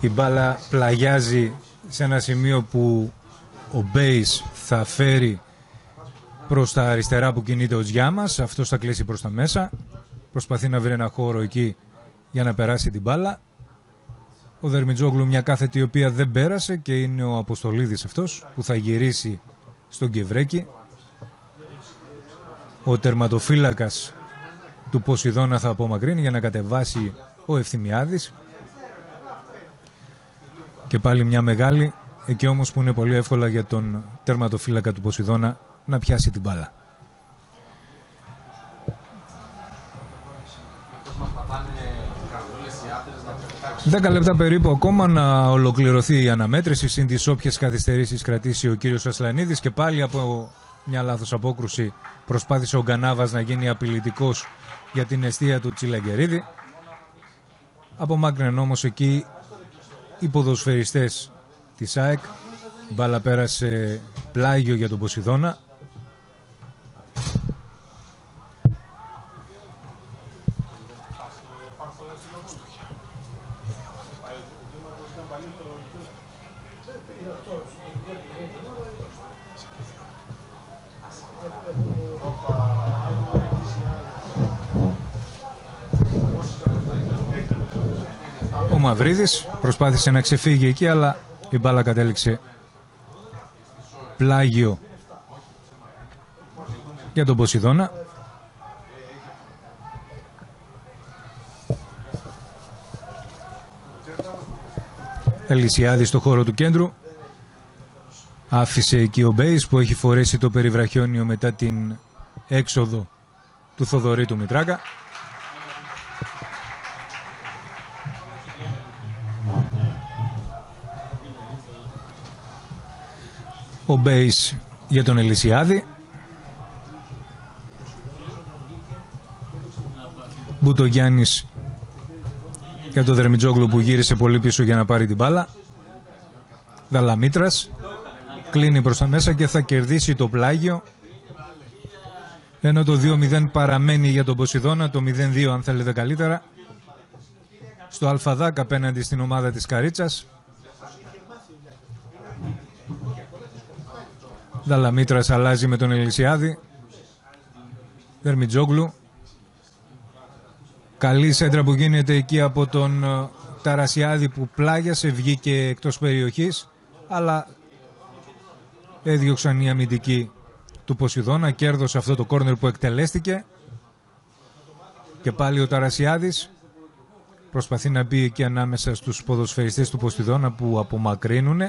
Η μπάλα πλαγιάζει σε ένα σημείο που ο Μπέις θα φέρει προς τα αριστερά που κινείται ο Τζιάμας. Αυτός θα κλείσει προς τα μέσα. Προσπαθεί να βρει ένα χώρο εκεί για να περάσει την μπάλα. Ο Δερμιτζόγλου μια κάθετη η οποία δεν πέρασε και είναι ο Αποστολίδης αυτός που θα γυρίσει στον Κεβρέκι. Ο τερματοφύλακας του Ποσειδώνα θα απομακρύνει για να κατεβάσει ο Ευθυμιάδης. Και πάλι μια μεγάλη, εκεί όμως που είναι πολύ εύκολα για τον τερματοφύλακα του Ποσειδώνα να πιάσει την μπάλα. Δέκα λεπτά περίπου ακόμα να ολοκληρωθεί η αναμέτρηση συν τις όποιες καθυστερήσεις κρατήσει ο κύριος Ασλανίδης και πάλι από μια λάθος απόκρουση προσπάθησε ο Γκανάβας να γίνει απειλητικός για την αιστεία του Τσιλαγκερίδη. Απομάκρυναν όμως εκεί οι ποδοσφαιριστές της ΑΕΚ. Μπάλα πέρασε πλάγιο για τον Ποσειδώνα. Μαυρίδης προσπάθησε να ξεφύγει εκεί αλλά η μπάλα κατέληξε πλάγιο για τον Ποσειδώνα. Ελισιάδη στο χώρο του κέντρου. Άφησε εκεί ο Μπέις που έχει φορέσει το περιβραχιόνιο μετά την έξοδο του Θοδωρή του Μητράκα. Ο Μπέις για τον Ελισιάδη. Μπουτογιάννης για τον Δερμιτζόγλου που γύρισε πολύ πίσω για να πάρει την μπάλα. Δαλαμήτρας κλείνει προς τα μέσα και θα κερδίσει το πλάγιο ενώ το 2-0 παραμένει για τον Ποσειδώνα, το 0-2 αν θέλετε καλύτερα στο Αλφαδάκ απέναντι στην ομάδα της Καρίτσας Δαλαμήτρας αλλάζει με τον Ελισιάδη Δερμιτζόγλου. Καλή σέντρα που γίνεται εκεί από τον ε, Ταρασιάδη που πλάγιασε, βγήκε εκτός περιοχής αλλά έδιωξαν η αμυντική του Ποσειδώνα, κέρδωσε αυτό το κόρνερ που εκτελέστηκε. Και πάλι ο Ταρασιάδης προσπαθεί να μπει εκεί ανάμεσα στους ποδοσφαιριστές του Ποσειδώνα που απομακρύνουν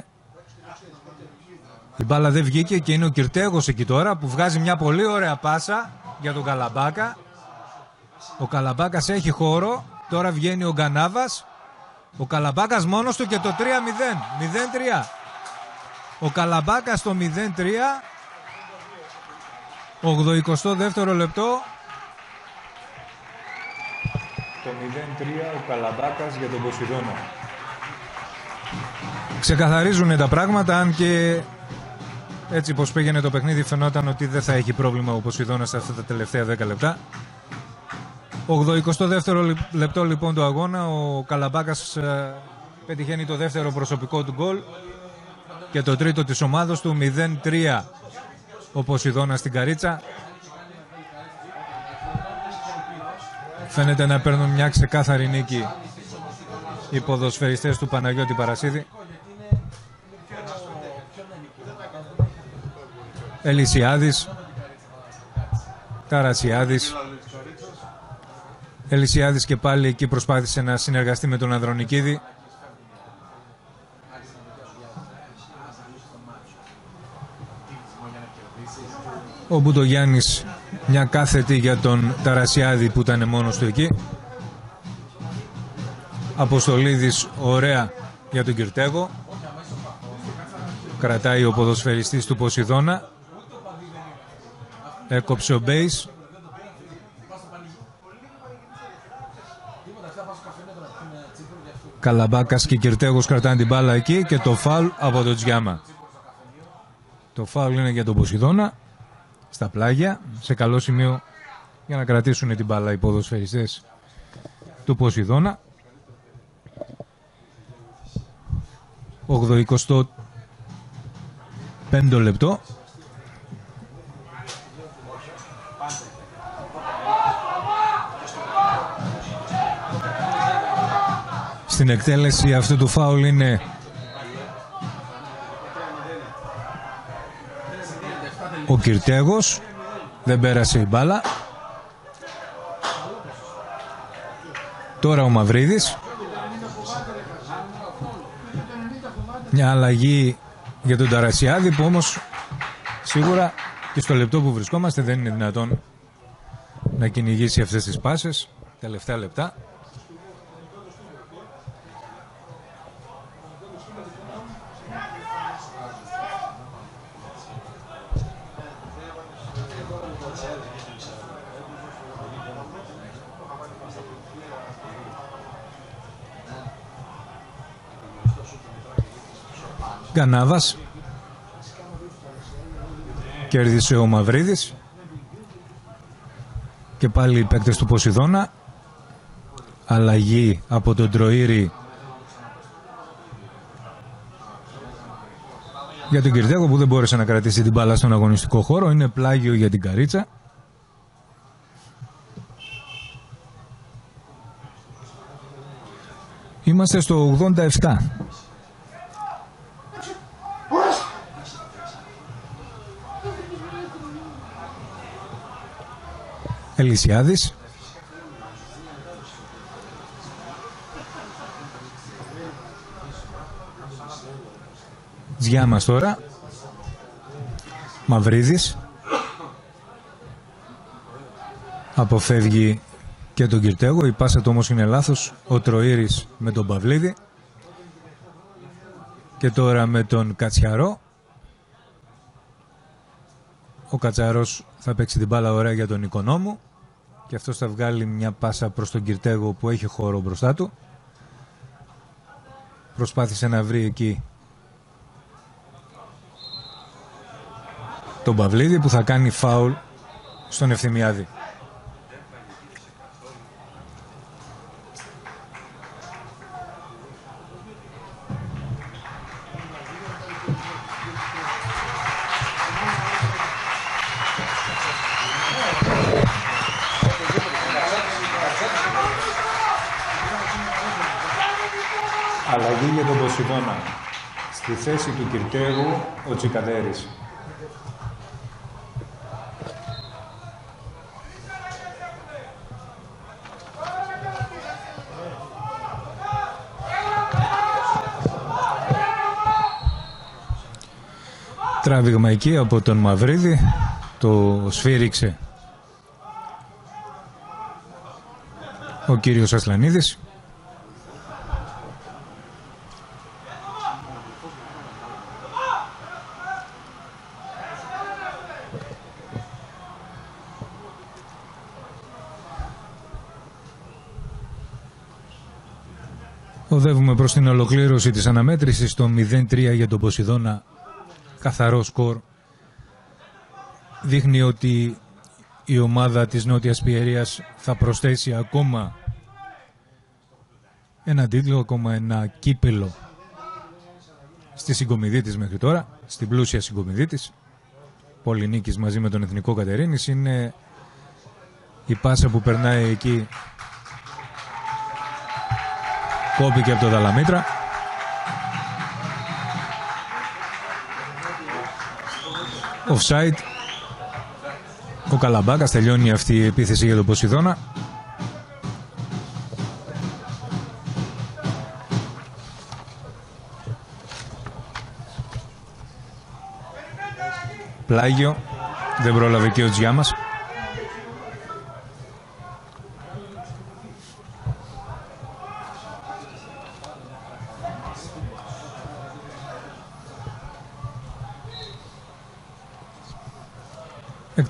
Η μπάλα δεν βγήκε και είναι ο Κυρτέγος εκεί τώρα που βγάζει μια πολύ ωραία πάσα για τον Καλαμπάκα. Ο Καλαμπάκας έχει χώρο. Τώρα βγαίνει ο Γκανάβας. Ο Καλαμπάκας μόνος του και το 3-0. 0-3. Ο Καλαμπάκας το 0-3. 82ο λεπτό. Το 0-3 ο Καλαμπάκας για τον Ποσειδώνα. Ξεκαθαρίζουν τα πράγματα αν και έτσι πως πήγαινε το παιχνίδι φαινόταν ότι δεν θα έχει πρόβλημα ο Ποσειδώνας αυτά τα τελευταία 10 λεπτά. 82ο λεπτό λοιπόν του αγώνα ο Καλαμπάκας ε, πετυχαίνει το δεύτερο προσωπικό του γκολ και το τρίτο της ομάδος του 0-3 ο Ποσειδώνας στην Καρίτσα. Φαίνεται να παίρνουν μια ξεκάθαρη νίκη οι ποδοσφαιριστές του Παναγιώτη Παρασίδη. Ελισιάδης, Ταρασιάδης. Ελισιάδης και πάλι εκεί προσπάθησε να συνεργαστεί με τον Ανδρονικίδη. Ο Μπουτογιάννης μια κάθετη για τον Ταρασιάδη που ήταν μόνος του εκεί. Αποστολίδης ωραία για τον Κυρτέγο. Κρατάει ο ποδοσφαιριστής του Ποσειδώνα. Έκοψε ο Μπέις. Καλαμπάκας και Κυρτέγος κρατάνε την μπάλα εκεί και το φάουλ από τον Τζιάμα. Το φάουλ είναι για τον Ποσειδώνα στα πλάγια, σε καλό σημείο για να κρατήσουν την μπάλα οι ποδοσφαιριστές του Ποσειδώνα. 85 λεπτό. Στην εκτέλεση αυτού του φάουλ είναι ο Κυρτέγος. Δεν πέρασε η μπάλα. Τώρα ο Μαυρίδης. Μια αλλαγή για τον Ταρασιάδη που όμως σίγουρα και στο λεπτό που βρισκόμαστε δεν είναι δυνατόν να κυνηγήσει αυτές τις πάσες. Τελευταία λεπτά Κανάβας. Κέρδισε ο Μαυρίδης. Και πάλι οι παίκτες του Ποσειδώνα. Αλλαγή από τον Τροήρη για τον Κυρτέκο που δεν μπόρεσε να κρατήσει την μπάλα στον αγωνιστικό χώρο. Είναι πλάγιο για την Καρίτσα. Είμαστε στο 87. Ελισιάδης. Τζιάμας τώρα. Μαυρίδης. Αποφεύγει και τον Κυρτέγο. Η πάσα του όμως είναι λάθος. Ο Τροήρης με τον Παυλίδη. Και τώρα με τον Κατσιαρό. Ο Κατσαρός θα παίξει την μπάλα ωραία για τον Οικονόμου και αυτός θα βγάλει μια πάσα προς τον Κυρτέγο που έχει χώρο μπροστά του. Προσπάθησε να βρει εκεί τον Παυλίδη που θα κάνει φάουλ στον Ευθυμιάδη. Θέση του Κυρτέγου ο Τσικαδέρης. Τράβηγμα εκεί από τον Μαυρίδη. Το σφύριξε ο κύριος Ασλανίδης. Οδεύουμε προς την ολοκλήρωση της αναμέτρησης το 0-3 για τον Ποσειδώνα. Καθαρό σκορ. Δείχνει ότι η ομάδα της Νότιας Πιερίας θα προσθέσει ακόμα ένα τίτλο, ακόμα ένα κύπελο στη συγκομιδή της μέχρι τώρα, στην πλούσια συγκομιδή της. Πολυνίκης μαζί με τον Εθνικό Κατερίνης. Είναι η πάσα που περνάει εκεί κόπηκε από το Δαλαμίτρα. Offside ο Καλαμπάκας τελειώνει αυτή η επίθεση για τον Ποσειδώνα. Πλάγιο. Δεν πρόλαβε και ο Τζιάμας.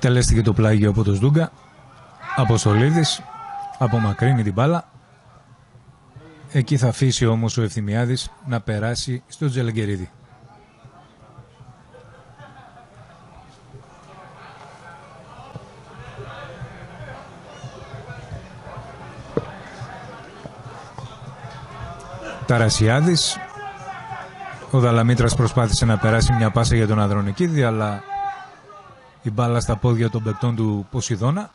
Εκτελέστηκε το πλάγιο από το Σδούγκα. Αποστολίδης απομακρύνει την μπάλα. Εκεί θα αφήσει όμως ο Ευθυμιάδης να περάσει στο Τζελεγκερίδη. Ταρασιάδης. Ο Δαλαμήτρας προσπάθησε να περάσει μια πάσα για τον Αδρονικίδη αλλά η μπάλα στα πόδια των παικτών του Ποσειδώνα.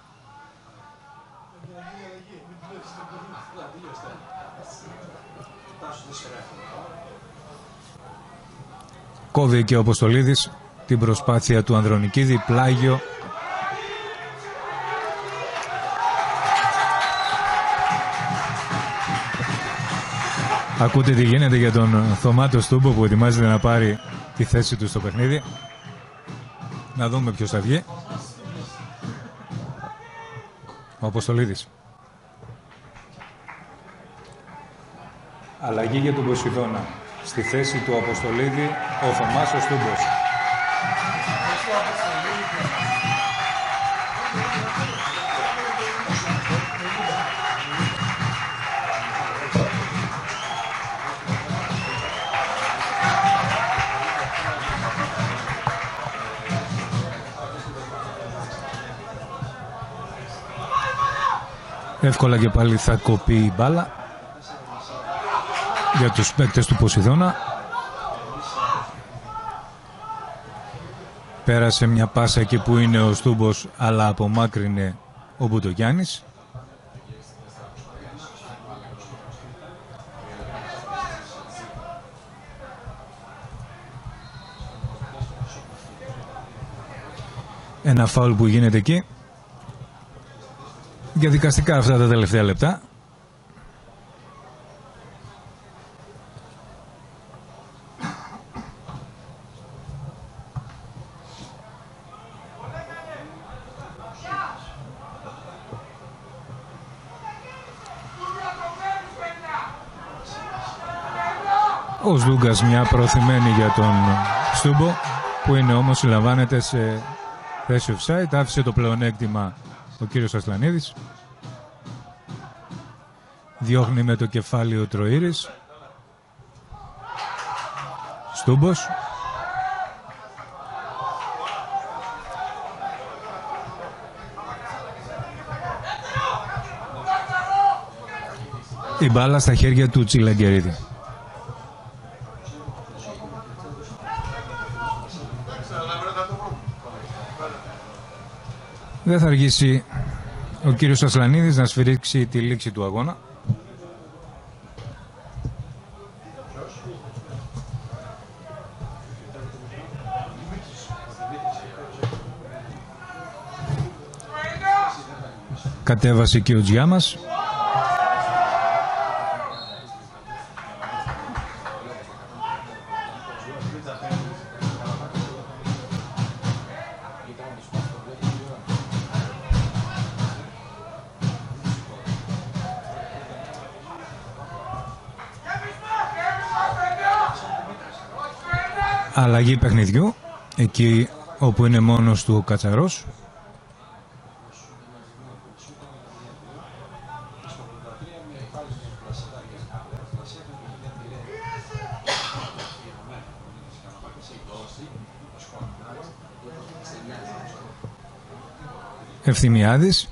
Κόβει και ο Αποστολίδης την προσπάθεια του Ανδρονικίδη, πλάγιο. Ακούτε τι γίνεται για τον Θωμάτος Στούμπο που ετοιμάζεται να πάρει τη θέση του στο παιχνίδι. Να δούμε ποιος θα βγει. Ο Αποστολίδης. Αλλαγή για τον Ποσειδώνα. Στη θέση του Αποστολίδη ο Θωμάς ο Στούμπος. Εύκολα και πάλι θα κοπεί η μπάλα για τους παίκτες του Ποσειδώνα. Πέρασε μια πάσα εκεί που είναι ο Στούμπος αλλά απομάκρυνε ο Μπουτογιάννης. Ένα φάουλ που γίνεται εκεί διαδικαστικά αυτά τα τελευταία λεπτά. Ο Σλούγκας μια προωθημένη για τον Στούμπο που είναι όμως συλλαμβάνεται σε θέση offside. Άφησε το πλεονέκτημα ο κύριος Ασλανίδης. Διώχνει με το κεφάλι ο Τροήρης. Στούμπος. Η μπάλα στα χέρια του Τσιλαγκερίδη. Δεν θα αργήσει ο κύριος Ασλανίδης να σφυρίξει τη λήξη του αγώνα. κατέβασε και ο Τζιάμας. Αλλαγή παιχνιδιού, εκεί όπου είναι μόνος του ο Κατσαρός. Ευθυμιάδης.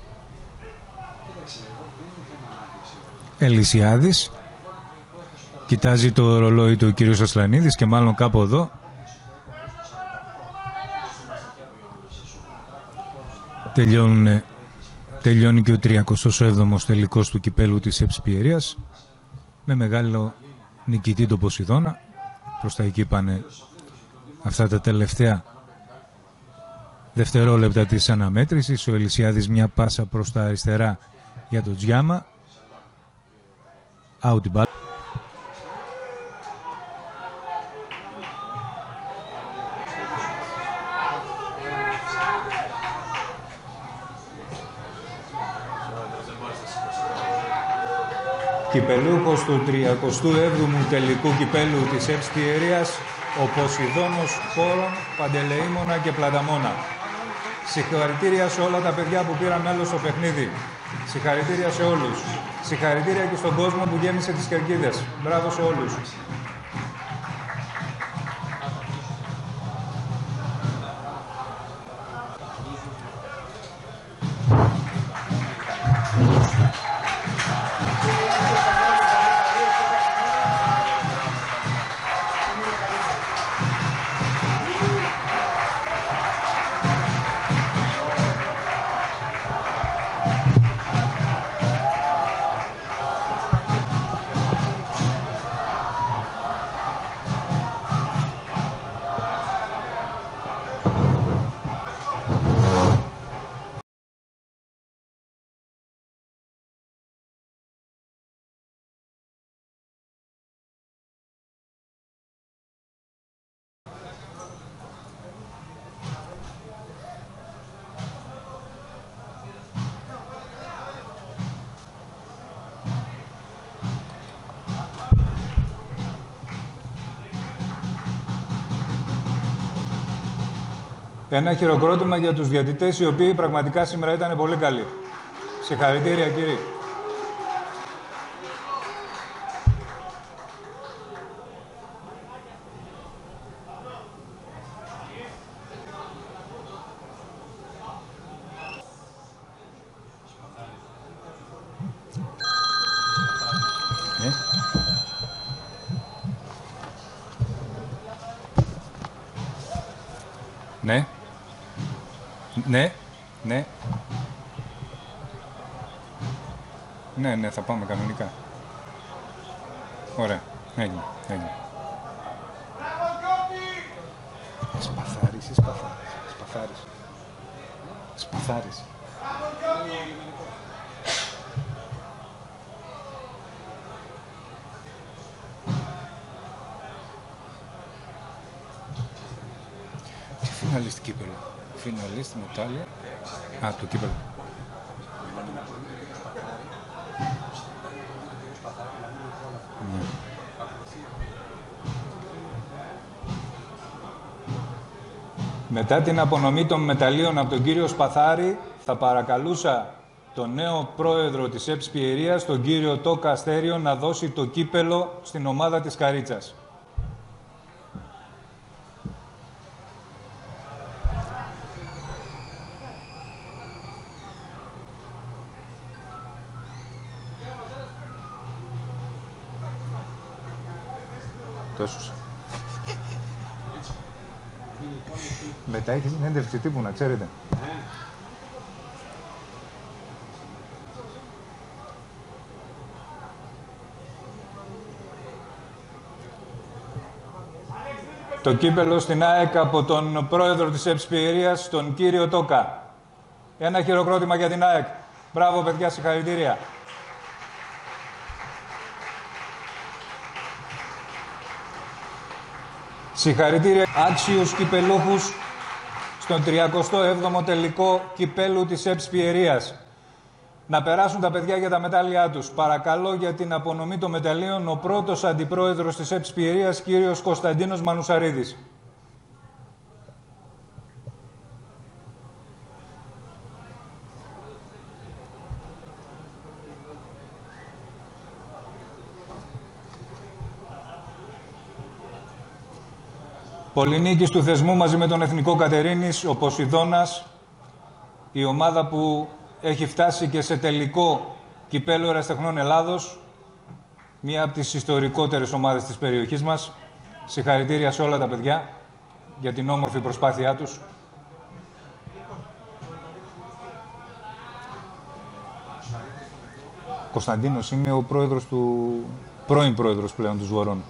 Ελισιάδης Κοιτάζει το ρολόι του κύριος Ασλανίδης και μάλλον κάπου εδώ. Τελειώνουν, τελειώνει και ο 37ος τελικός του κυπέλου της Εψπιερίας με μεγάλο νικητή τον Ποσειδώνα. Προς τα εκεί πάνε αυτά τα τελευταία δευτερόλεπτα της αναμέτρησης ο Ελισιάδης μια πάσα προς τα αριστερά για τον Τζιάμα out την Κυπελούχος του 37ου τελικού κυπέλου της Ευστιερίας, ο Ποσειδώνος Χώρων, Παντελεήμονα και Πλαταμόνα. Συγχαρητήρια σε όλα τα παιδιά που πήραν μέλος στο παιχνίδι. Συγχαρητήρια σε όλους. Συγχαρητήρια και στον κόσμο που γέμισε τις κερκίδες. Μπράβο σε όλους. Ένα χειροκρότημα για τους διατητές οι οποίοι πραγματικά σήμερα ήταν πολύ καλοί. Συγχαρητήρια κύριε. Ναι, ναι. Ναι, ναι, θα πάμε κανονικά. Ωραία, έγινε, έγινε. Φιναλίστη μετάλλια. Α, το κύπελο. Ναι. Μετά την απονομή των μεταλλίων από τον κύριο Σπαθάρη, θα παρακαλούσα τον νέο πρόεδρο της ΕΠΣ τον κύριο Τόκα Αστέριο, να δώσει το κύπελο στην ομάδα της Καρίτσας. Συνέντευξη τύπου, να ξέρετε. Το κύπελο στην ΑΕΚ από τον πρόεδρο της Εψπιερίας, τον κύριο Τόκα. Ένα χειροκρότημα για την ΑΕΚ. Μπράβο, παιδιά, συγχαρητήρια. Συγχαρητήρια άξιους κυπελούχους στον 37ο τελικό κυπέλου της Εψπιερίας. Να περάσουν τα παιδιά για τα μετάλλια τους. Παρακαλώ για την απονομή των μεταλλίων ο πρώτος αντιπρόεδρος της Εψπιερίας, κύριος Κωνσταντίνος Μανουσαρίδης. Πολυνίκης του θεσμού μαζί με τον Εθνικό Κατερίνης, ο Ποσειδώνας, η ομάδα που έχει φτάσει και σε τελικό κυπέλο Εραστεχνών Ελλάδος, μία από τις ιστορικότερες ομάδες της περιοχής μας. Συγχαρητήρια σε όλα τα παιδιά για την όμορφη προσπάθειά τους. Κωνσταντίνος είναι ο πρόεδρος του, πρώην πρόεδρος πλέον του Βορών.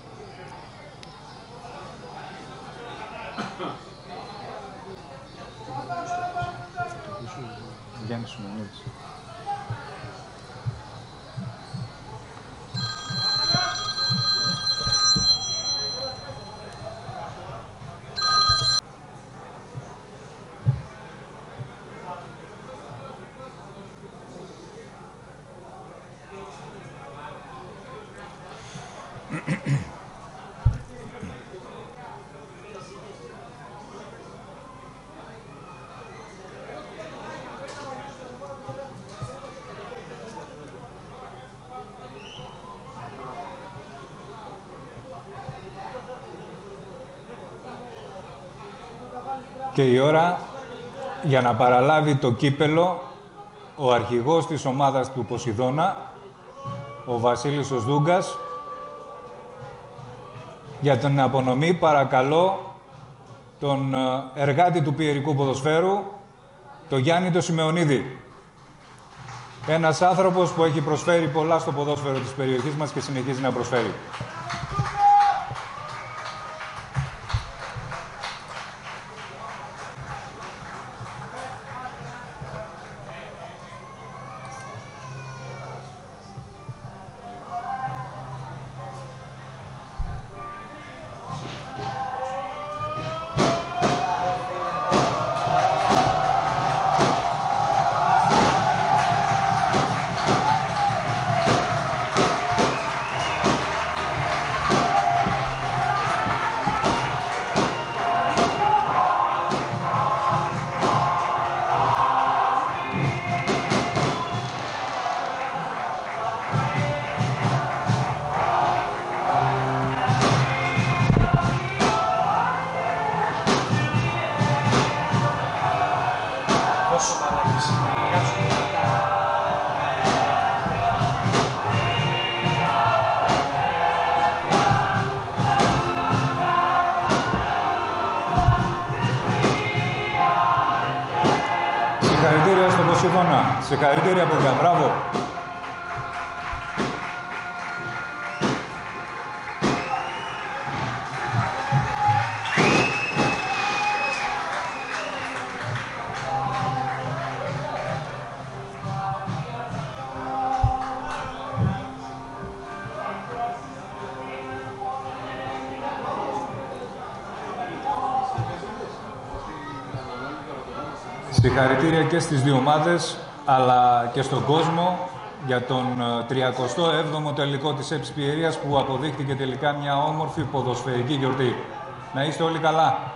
Και η ώρα για να παραλάβει το κύπελο ο αρχηγός της ομάδας του Ποσειδώνα, ο Βασίλης Οσδούγκας. Για την απονομή παρακαλώ τον ε, εργάτη του πιερικού ποδοσφαίρου, το Γιάννη το Σιμεωνίδη. Ένας άνθρωπος που έχει προσφέρει πολλά στο ποδόσφαιρο της περιοχής μας και συνεχίζει να προσφέρει. Συγχαρητήρια και στις δύο ομάδες, αλλά και στον κόσμο για τον 37ο τελικό της Εψηπιερίας που αποδείχτηκε τελικά μια όμορφη ποδοσφαιρική γιορτή. Να είστε όλοι καλά.